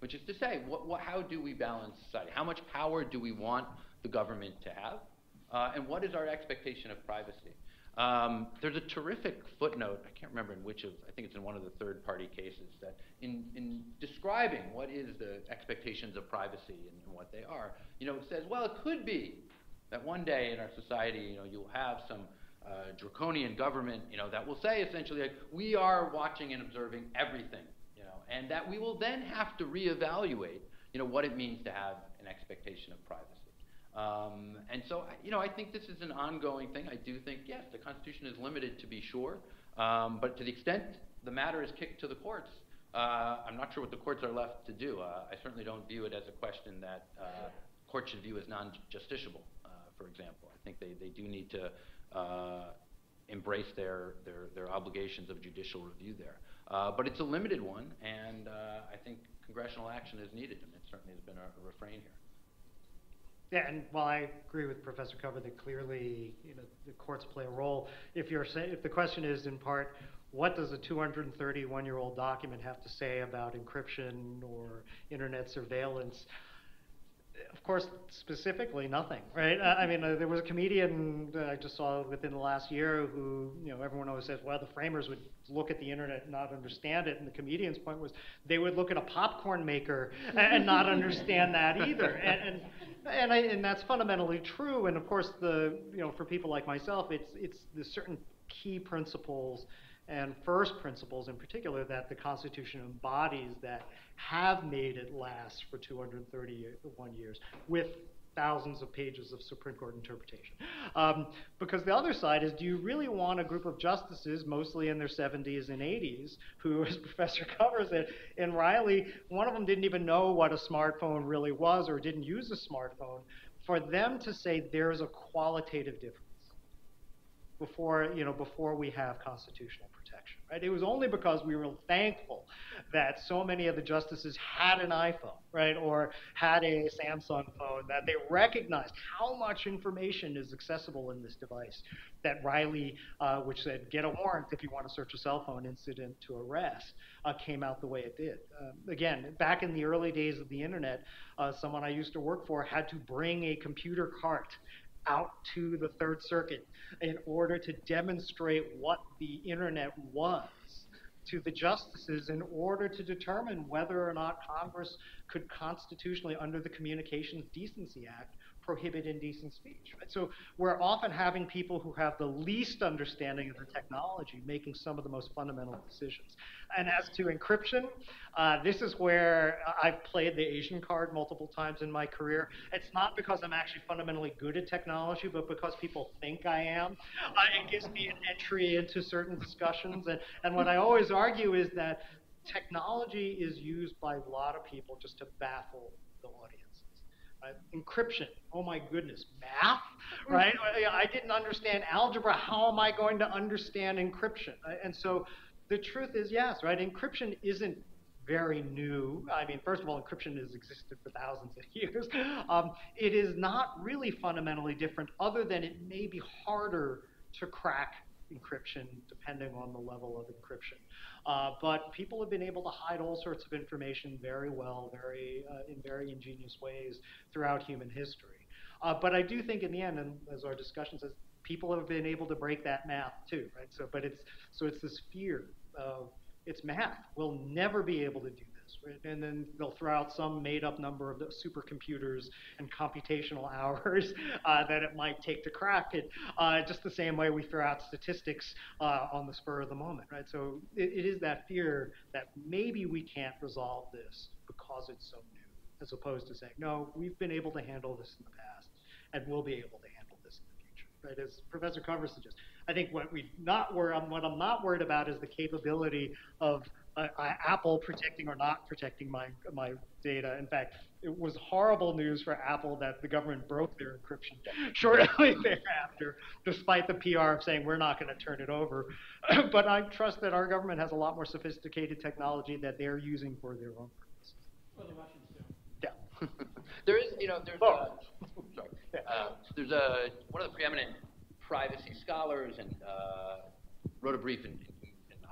which is to say, what, what, how do we balance society? How much power do we want the government to have? Uh, and what is our expectation of privacy? Um, there's a terrific footnote, I can't remember in which of, I think it's in one of the third party cases, that in, in describing what is the expectations of privacy and, and what they are, you know, it says, well, it could be that one day in our society, you know, you'll have some uh, draconian government, you know, that will say essentially, like, we are watching and observing everything you know, and that we will then have to reevaluate, you know, what it means to have an expectation of privacy. Um, and so, you know, I think this is an ongoing thing. I do think, yes, the Constitution is limited to be sure, um, but to the extent the matter is kicked to the courts, uh, I'm not sure what the courts are left to do. Uh, I certainly don't view it as a question that uh, courts should view as non-justiciable, uh, for example. I think they, they do need to uh, embrace their, their, their obligations of judicial review there. Uh, but it's a limited one, and I think congressional action is needed, and it certainly has been a, a refrain here. Yeah, and while I agree with Professor Cover that clearly, you know, the courts play a role, if you're say, if the question is in part, what does a 231-year-old document have to say about encryption or internet surveillance? Of course, specifically nothing, right? I mean, uh, there was a comedian that I just saw within the last year who, you know, everyone always says, well, the framers would look at the internet and not understand it. And the comedian's point was they would look at a popcorn maker and not understand that either. And, and, and, I, and that's fundamentally true. And of course, the, you know, for people like myself, it's, it's the certain key principles and first principles in particular that the Constitution embodies that have made it last for 231 years with thousands of pages of Supreme Court interpretation. Um, because the other side is, do you really want a group of justices, mostly in their 70s and 80s, who, as Professor covers it, in Riley, one of them didn't even know what a smartphone really was or didn't use a smartphone, for them to say there's a qualitative difference before, you know, before we have constitutional right? It was only because we were thankful that so many of the justices had an iPhone, right, or had a Samsung phone, that they recognized how much information is accessible in this device, that Riley, uh, which said, get a warrant if you want to search a cell phone incident to arrest, uh, came out the way it did. Um, again, back in the early days of the internet, uh, someone I used to work for had to bring a computer cart out to the Third Circuit in order to demonstrate what the internet was to the justices in order to determine whether or not Congress could constitutionally, under the Communications Decency Act, prohibit indecent speech. Right? So we're often having people who have the least understanding of the technology making some of the most fundamental decisions. And as to encryption, uh, this is where I've played the Asian card multiple times in my career. It's not because I'm actually fundamentally good at technology, but because people think I am. Uh, it gives me an entry into certain discussions. And, and what I always argue is that technology is used by a lot of people just to baffle the audience. Uh, encryption, oh my goodness, math, right? I, didn't understand algebra. How am I going to understand encryption? Uh, and so the truth is, yes, right? Encryption isn't very new. I mean, first of all, encryption has existed for thousands of years. Um, it is not really fundamentally different, other than it may be harder to crack encryption depending on the level of encryption. Uh, but people have been able to hide all sorts of information very well, very uh, in very ingenious ways throughout human history. Uh, but I do think in the end, and as our discussion says, people have been able to break that math too, right? So, but it's so it's this fear of it's math. We'll never be able to do? And then they'll throw out some made-up number of supercomputers and computational hours uh, that it might take to crack it, uh, just the same way we throw out statistics uh, on the spur of the moment, right? So it, it is that fear that maybe we can't resolve this because it's so new, as opposed to saying, no, we've been able to handle this in the past, and we'll be able to handle this in the future, right? As Professor Cover suggests, I think what we not wor- um, what I'm not worried about is the capability of uh, uh, Apple protecting or not protecting my my data. In fact, it was horrible news for Apple that the government broke their encryption shortly thereafter, despite the PR of saying we're not going to turn it over. but I trust that our government has a lot more sophisticated technology that they're using for their own purposes. Well, the Russians do. Yeah. there is, you know, there's Oh. a, sorry, uh, there's a one of the preeminent privacy scholars and uh, wrote a brief in, in, in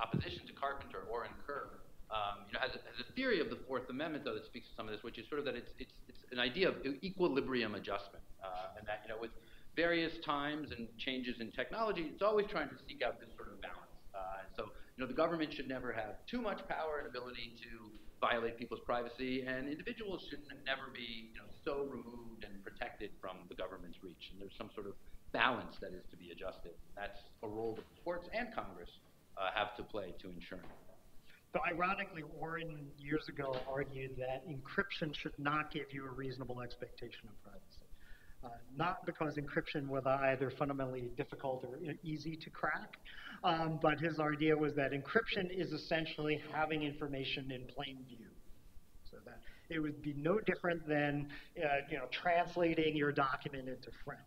opposition to Carpenter, Orin Kerr. Um, you know, has a, has a theory of the Fourth Amendment, though, that speaks to some of this, which is sort of that it's it's, it's an idea of equilibrium adjustment, uh, and that you know, with various times and changes in technology, it's always trying to seek out this sort of balance. Uh, and so, you know, the government should never have too much power and ability to violate people's privacy, and individuals should never be, you know, so removed and protected from the government's reach. And there's some sort of balance that is to be adjusted. That's a role the courts and Congress uh, have to play to ensure. So ironically, Orin years ago argued that encryption should not give you a reasonable expectation of privacy. Uh, not because encryption was either fundamentally difficult or easy to crack, um, but his idea was that encryption is essentially having information in plain view. So that it would be no different than uh, you know translating your document into French.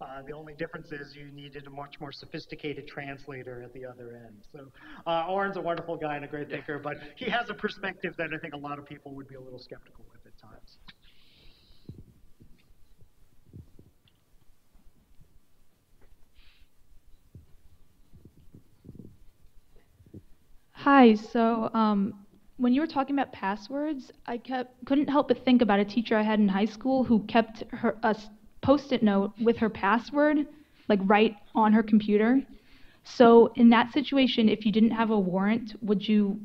Uh, the only difference is you needed a much more sophisticated translator at the other end. So uh, Orin's a wonderful guy and a great thinker, but he has a perspective that I think a lot of people would be a little skeptical with at times. Hi. So, um, when you were talking about passwords, I kept couldn't help but think about a teacher I had in high school who kept her a s- post-it note with her password, like right on her computer. So, in that situation, if you didn't have a warrant, would you?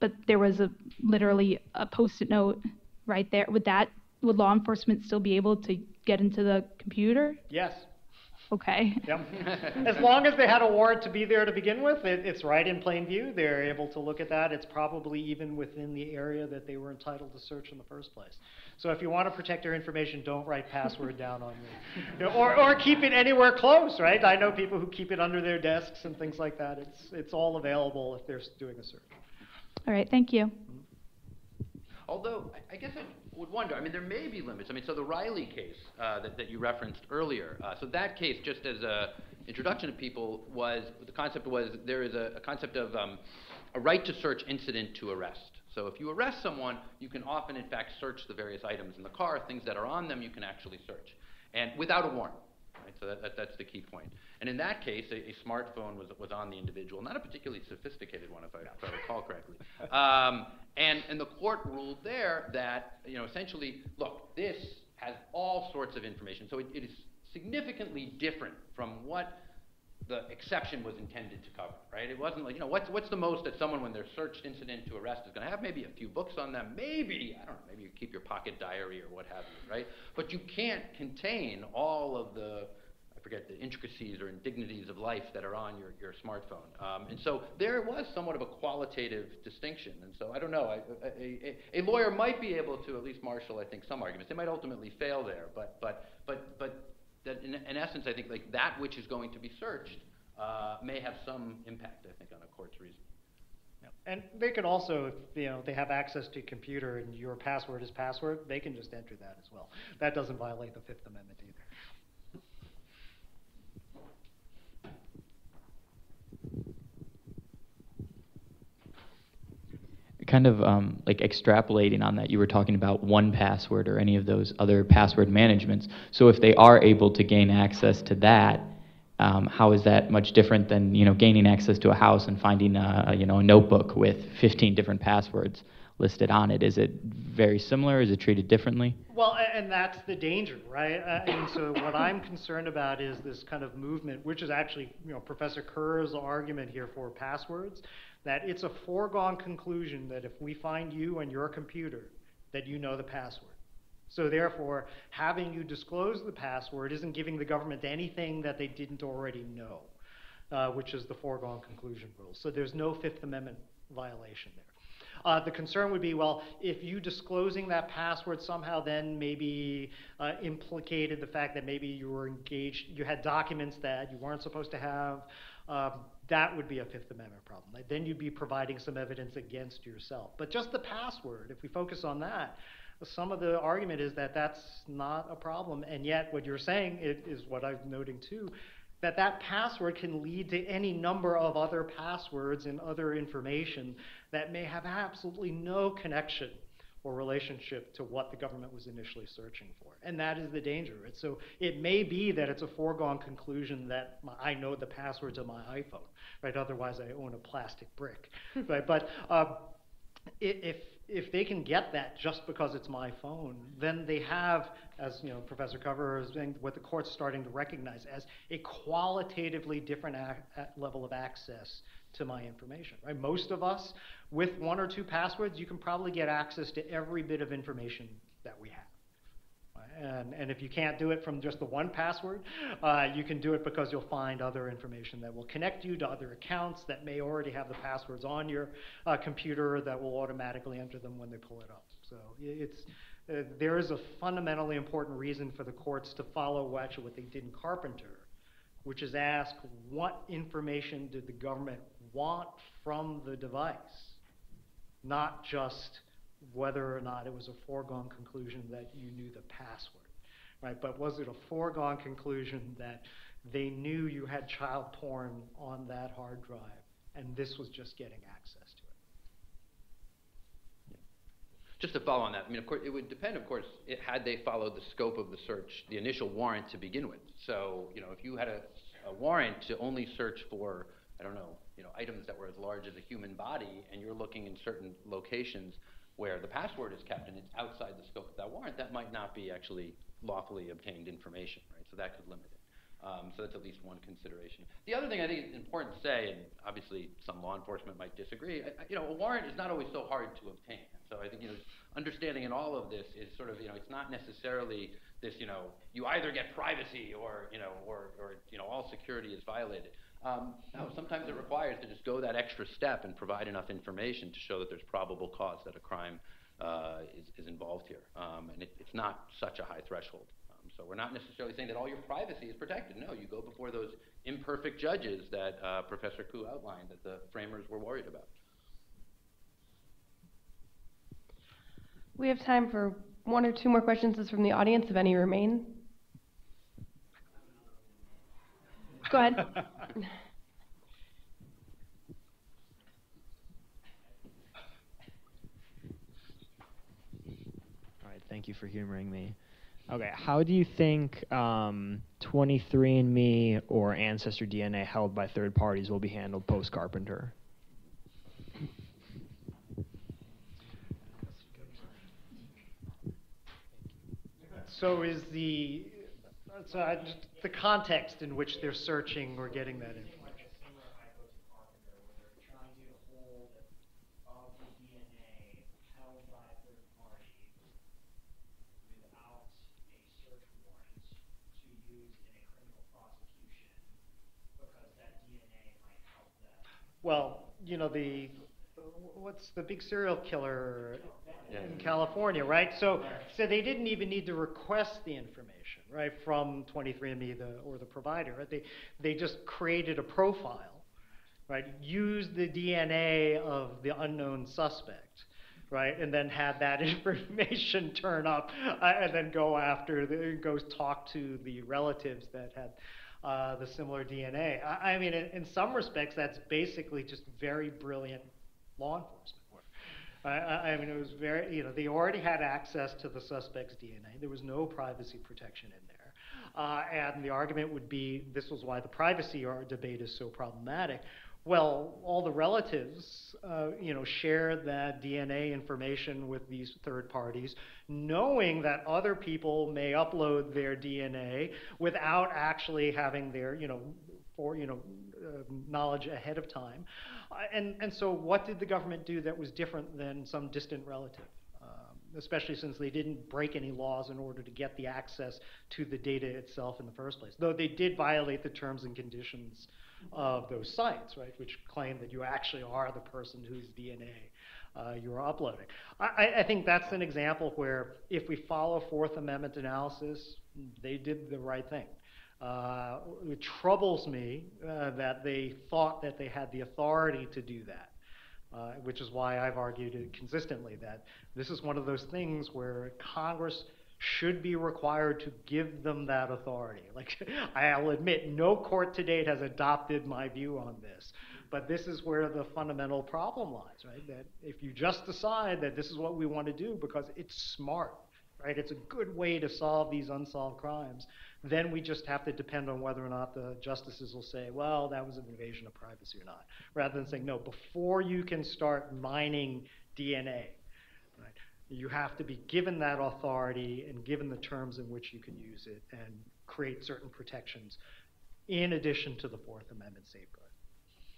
But there was a literally a post-it note right there. Would that? Would law enforcement still be able to get into the computer? Yes. Okay. Yep. As long as they had a warrant to be there to begin with, it, it's right in plain view. They're able to look at that. It's probably even within the area that they were entitled to search in the first place. So if you want to protect your information, don't write password down on your, you know, or, or keep it anywhere close, right? I know people who keep it under their desks and things like that. It's, it's all available if they're doing a search. All right, thank you. Mm-hmm. Although, I- I guess I would wonder, I mean, there may be limits. I mean, so the Riley case uh, that, that you referenced earlier, uh, so that case, just as a introduction to people, was, the concept was, there is a, a concept of um, a right to search incident to arrest. So if you arrest someone, you can often, in fact, search the various items in the car, things that are on them, you can actually search, and without a warrant. Right? So that, that, that's the key point. And in that case, a, a smartphone was, was on the individual, not a particularly sophisticated one, if I, if I recall correctly. Um, and, and the court ruled there that, you know, essentially, look, this has all sorts of information, so it, it is significantly different from what the exception was intended to cover, right? It wasn't like, you know, what's, what's the most that someone, when they're searched incident to arrest, is going to have? Maybe a few books on them, maybe, I don't know, maybe you keep your pocket diary or what have you, right? But you can't contain all of the, I forget, the intricacies or indignities of life that are on your, your smartphone. Um, and so there was somewhat of a qualitative distinction. And so I don't know, I, a, a, a lawyer might be able to at least marshal, I think, some arguments. They might ultimately fail there, but, but, but, but that in, in essence, I think like that which is going to be searched uh, may have some impact, I think, on a court's reasoning. And they could also, if, you know, they have access to computer and your password is password, they can just enter that as well. That doesn't violate the Fifth Amendment either. Kind of um, like extrapolating on that, you were talking about one password or any of those other password managements. So if they are able to gain access to that, um, how is that much different than you know gaining access to a house and finding a, you know a notebook with 15 different passwords listed on it? Is it very similar? Is it treated differently? Well, and that's the danger, right? Uh, and so what I'm concerned about is this kind of movement, which is actually, you know, Professor Kerr's argument here for passwords, that it's a foregone conclusion that if we find you and your computer, that you know the password. So therefore, having you disclose the password isn't giving the government anything that they didn't already know, uh, which is the foregone conclusion rule. So there's no Fifth Amendment violation there. Uh, the concern would be, well, if you disclosing that password somehow then maybe uh, implicated the fact that maybe you were engaged, you had documents that you weren't supposed to have, um, that would be a Fifth Amendment problem. Like, then you'd be providing some evidence against yourself. But just the password, if we focus on that, some of the argument is that that's not a problem. And yet, what you're saying is, is what I'm noting too, that that password can lead to any number of other passwords and other information that may have absolutely no connection or relationship to what the government was initially searching for. And that is the danger. It's so it may be that it's a foregone conclusion that my, I know the password to my iPhone, right? Otherwise, I own a plastic brick, right? But uh, if if they can get that just because it's my phone, then they have, as you know, Professor Cover is saying, what the court's starting to recognize as a qualitatively different level of access to my information. Right? Most of us, with one or two passwords, you can probably get access to every bit of information that we have. And, and if you can't do it from just the one password, uh, you can do it because you'll find other information that will connect you to other accounts that may already have the passwords on your uh, computer that will automatically enter them when they pull it up. So it's, uh, there is a fundamentally important reason for the courts to follow actually what they did in Carpenter, which is ask what information did the government want from the device, not just whether or not it was a foregone conclusion that you knew the password, right? But was it a foregone conclusion that they knew you had child porn on that hard drive, and this was just getting access to it? Just to follow on that, I mean, of course, it would depend, of course, it, had they followed the scope of the search, the initial warrant to begin with. So, you know, if you had a, a warrant to only search for, I don't know, you know, items that were as large as a human body, and you're looking in certain locations where the password is kept and it's outside the scope of that warrant, that might not be actually lawfully obtained information, right? So that could limit it. Um, so that's at least one consideration. The other thing I think is important to say, and obviously some law enforcement might disagree, I, you know, a warrant is not always so hard to obtain. So I think, you know, understanding in all of this is sort of, you know, it's not necessarily this, you know, you either get privacy or, you know, or, or you know, all security is violated. Um, sometimes it requires to just go that extra step and provide enough information to show that there's probable cause that a crime uh, is, is involved here. Um, and it, it's not such a high threshold. Um, so we're not necessarily saying that all your privacy is protected. No, you go before those imperfect judges that uh, Professor Ku outlined that the framers were worried about. We have time for one or two more questions is from the audience, if any remain. Go ahead. All right, thank you for humoring me. Okay, how do you think um, 23andMe or Ancestry DNA held by third parties will be handled post Carpenter? So is the, so I, just the context in which they're searching or getting that information? Well, you know, the, what's the big serial killer in California, right? So, so they didn't even need to request the information, right, from 23andMe the, or the provider. Right? They, they just created a profile, right, used the DNA of the unknown suspect, right, and then had that information turn up uh, and then go after, the, go talk to the relatives that had uh, the similar DNA. I, I mean, in, in, some respects, that's basically just very brilliant law enforcement. I, I, mean, it was very, you know, they already had access to the suspect's DNA. There was no privacy protection in there. Uh, and the argument would be this was why the privacy debate is so problematic. Well, all the relatives, uh, you know, share that DNA information with these third parties, knowing that other people may upload their DNA without actually having their, you know, or you know, uh, knowledge ahead of time. Uh, and and so, what did the government do that was different than some distant relative? Um, especially since they didn't break any laws in order to get the access to the data itself in the first place. Though they did violate the terms and conditions of those sites, right, which claim that you actually are the person whose DNA uh, you're uploading. I, I, think that's an example where if we follow Fourth Amendment analysis, they did the right thing. Uh, it troubles me uh, that they thought that they had the authority to do that. Uh, which is why I've argued consistently that this is one of those things where Congress should be required to give them that authority. Like, I'll admit, no court to date has adopted my view on this. But this is where the fundamental problem lies, right? That if you just decide that this is what we want to do because it's smart, right? It's a good way to solve these unsolved crimes, then we just have to depend on whether or not the justices will say, well, that was an invasion of privacy or not. Rather than saying, no, before you can start mining DNA, you have to be given that authority and given the terms in which you can use it and create certain protections in addition to the Fourth Amendment safeguard.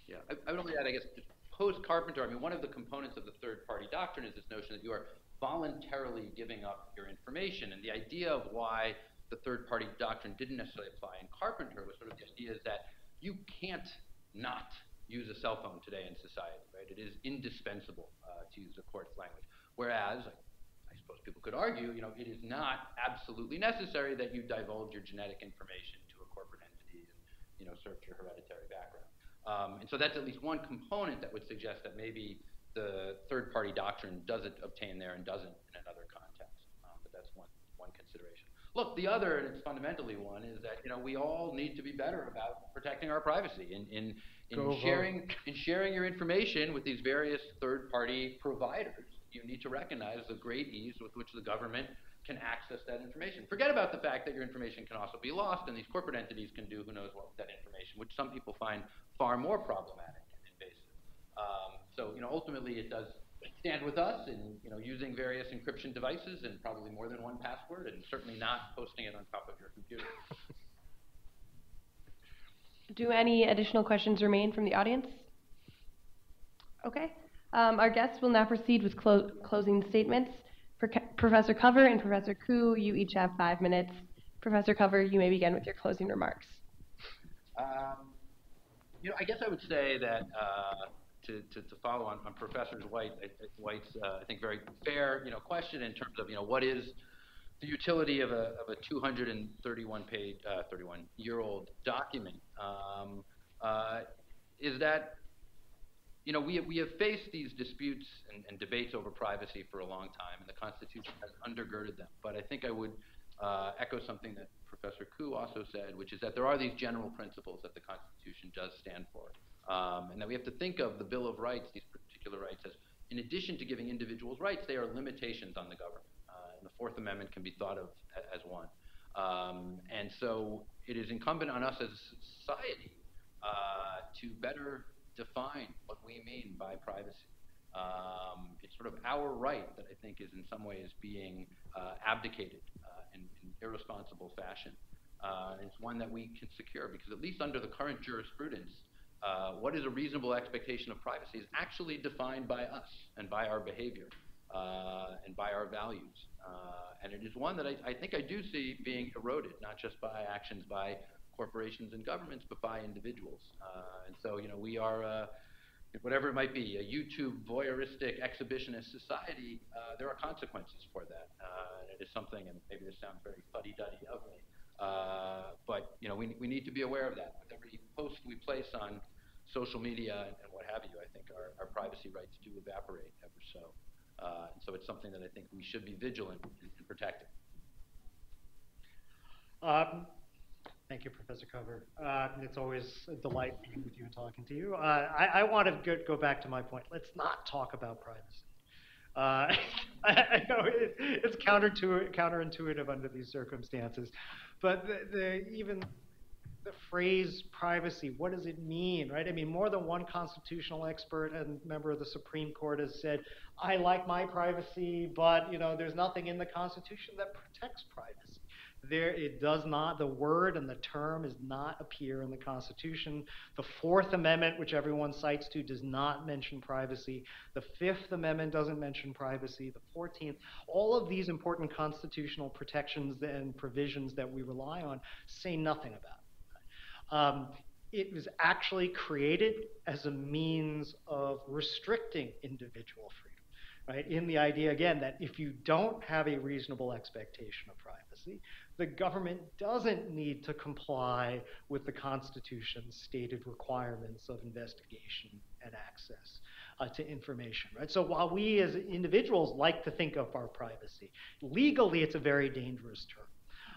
Yeah, I, I would only add, I guess, post Carpenter, I mean, one of the components of the third party doctrine is this notion that you are voluntarily giving up your information. And the idea of why the third party doctrine didn't necessarily apply in Carpenter was sort of the idea is that you can't not use a cell phone today in society, right? It is indispensable, uh, to use the court's language. Whereas, I suppose people could argue, you know, it is not absolutely necessary that you divulge your genetic information to a corporate entity and, you know, search your hereditary background. Um, and so that's at least one component that would suggest that maybe the third-party doctrine doesn't obtain there and doesn't in another context. Um, but that's one, one consideration. Look, the other, and it's fundamentally one, is that you know we all need to be better about protecting our privacy in in, in sharing in sharing your information with these various third-party providers you need to recognize the great ease with which the government can access that information. Forget about the fact that your information can also be lost, and these corporate entities can do who knows what with that information, which some people find far more problematic and invasive. Um, so, you know, ultimately, it does stand with us in, you know, using various encryption devices and probably more than one password, and certainly not posting it on top of your computer. Do any additional questions remain from the audience? Okay. Um, our guests will now proceed with clo- closing statements. Proca- Professor Cover and Professor Ku, you each have five minutes. Professor Cover, you may begin with your closing remarks. Um, you know, I guess I would say that uh, to, to, to follow on, on Professor White, White's, uh, I think, very fair, you know, question in terms of, you know, what is the utility of a, of a 231 page, uh, 31 year old document? Um, uh, is that, you know, we have, we have faced these disputes and, and debates over privacy for a long time, and the Constitution has undergirded them. But I think I would uh, echo something that Professor Ku also said, which is that there are these general principles that the Constitution does stand for. Um, and that we have to think of the Bill of Rights, these particular rights, as in addition to giving individuals rights, they are limitations on the government. Uh, and the Fourth Amendment can be thought of as one. Um, and so it is incumbent on us as a society uh, to better define what we mean by privacy. Um, it's sort of our right that I think is in some ways being uh, abdicated uh, in, in irresponsible fashion. Uh, it's one that we can secure because at least under the current jurisprudence, uh, what is a reasonable expectation of privacy is actually defined by us and by our behavior uh, and by our values. Uh, and it is one that I, I think I do see being eroded, not just by actions by corporations and governments, but by individuals. Uh, and so, you know, we are, uh, whatever it might be, a YouTube voyeuristic exhibitionist society, uh, there are consequences for that. Uh, and it is something, and maybe this sounds very fuddy-duddy of me, uh, but, you know, we, we need to be aware of that. With every post we place on social media and, and what have you, I think our, our privacy rights do evaporate ever so. Uh, and so it's something that I think we should be vigilant in, in protecting. Um, Thank you, Professor Cover. Uh, It's always a delight being with you and talking to you. Uh, I, I want to go, go back to my point. Let's not talk about privacy. Uh, I, know it, it's counterintuitive, counterintuitive under these circumstances, but the, the, even the phrase privacy, what does it mean, right? I mean, more than one constitutional expert and member of the Supreme Court has said, I like my privacy, but, you know, there's nothing in the Constitution that protects privacy. There, it does not, the word and the term does not appear in the Constitution. The Fourth Amendment, which everyone cites to, does not mention privacy. The Fifth Amendment doesn't mention privacy. The Fourteenth, all of these important constitutional protections and provisions that we rely on say nothing about it. Um, it was actually created as a means of restricting individual freedom, right? In the idea, again, that if you don't have a reasonable expectation of privacy, the government doesn't need to comply with the Constitution's stated requirements of investigation and access uh, to information, right? So while we as individuals like to think of our privacy, legally it's a very dangerous term.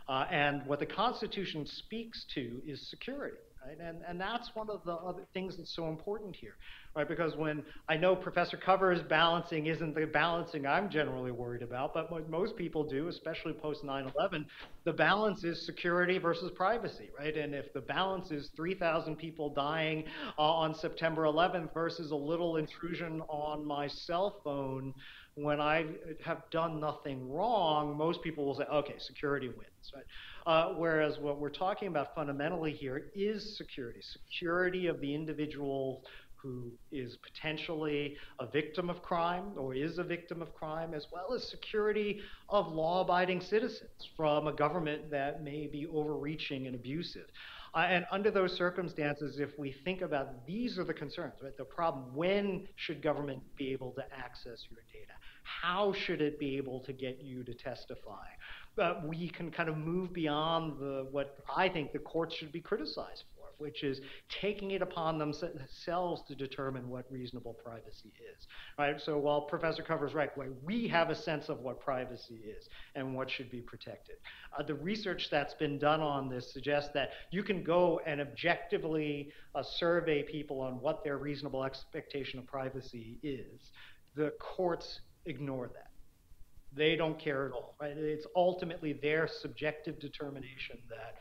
Uh, and what the Constitution speaks to is security. Right? And, and that's one of the other things that's so important here, right? Because when I know Professor Cover's balancing isn't the balancing I'm generally worried about, but what most people do, especially post 9 11, the balance is security versus privacy, right? And if the balance is 3,000 people dying uh, on September 11th versus a little intrusion on my cell phone when I have done nothing wrong, most people will say, okay, security wins, right? Uh, whereas what we're talking about fundamentally here is security, security of the individual who is potentially a victim of crime or is a victim of crime, as well as security of law abiding citizens from a government that may be overreaching and abusive. Uh, and under those circumstances, if we think about these are the concerns, right? The problem when should government be able to access your data? How should it be able to get you to testify? We can kind of move beyond the what I think the courts should be criticized for, which is taking it upon themselves to determine what reasonable privacy is. Right? So while Professor Cover's right, right, we have a sense of what privacy is and what should be protected. Uh, the research that's been done on this suggests that you can go and objectively uh, survey people on what their reasonable expectation of privacy is. The courts ignore that. They don't care at all. Right? It's ultimately their subjective determination that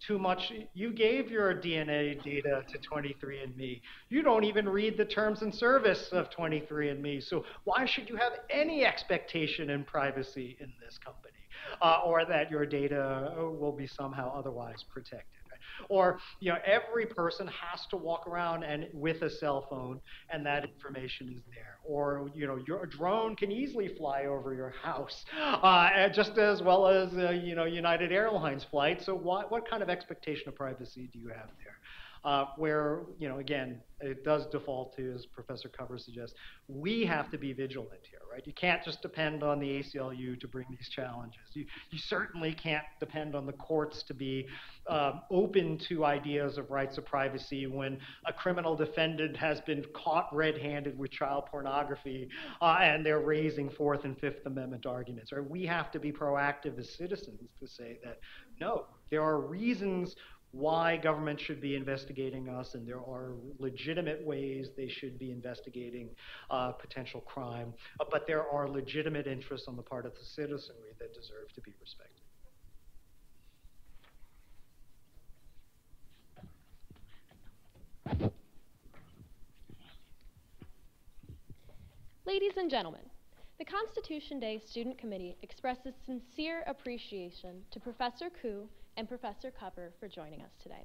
too much. You gave your DNA data to 23andMe. You don't even read the terms and service of 23andMe. So why should you have any expectation in privacy in this company, uh, or that your data will be somehow otherwise protected? Or, you know, every person has to walk around and with a cell phone and that information is there. Or, you know, your drone can easily fly over your house, uh, just as well as, uh, you know, United Airlines flight. So what, what kind of expectation of privacy do you have there? Uh, where, you know, again, it does default to, as Professor Cover suggests, we have to be vigilant here, right? You can't just depend on the ACLU to bring these challenges. You, you certainly can't depend on the courts to be um, open to ideas of rights of privacy when a criminal defendant has been caught red-handed with child pornography uh, and they're raising Fourth and Fifth Amendment arguments, right? We have to be proactive as citizens to say that, no, there are reasons why government should be investigating us, and there are legitimate ways they should be investigating uh, potential crime, uh, but there are legitimate interests on the part of the citizenry that deserve to be respected. Ladies and gentlemen, the Constitution Day Student Committee expresses sincere appreciation to Professor Ku and Professor Cover for joining us today.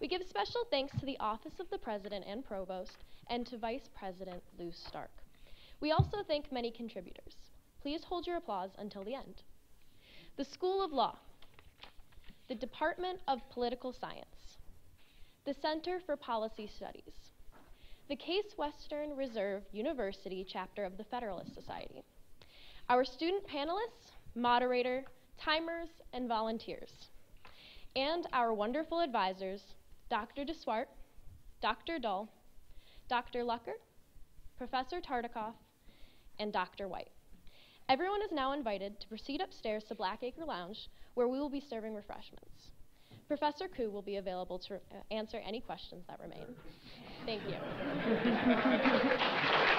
We give special thanks to the Office of the President and Provost and to Vice President Lou Stark. We also thank many contributors. Please hold your applause until the end. The School of Law, the Department of Political Science, the Center for Policy Studies, the Case Western Reserve University chapter of the Federalist Society, our student panelists, moderator, timers, and volunteers and our wonderful advisors, Dr. DeSwart, Dr. Dull, Dr. Lucker, Professor Tartikoff, and Dr. White. Everyone is now invited to proceed upstairs to Blackacre Lounge, where we will be serving refreshments. Professor Ku will be available to uh, answer any questions that remain. Thank you.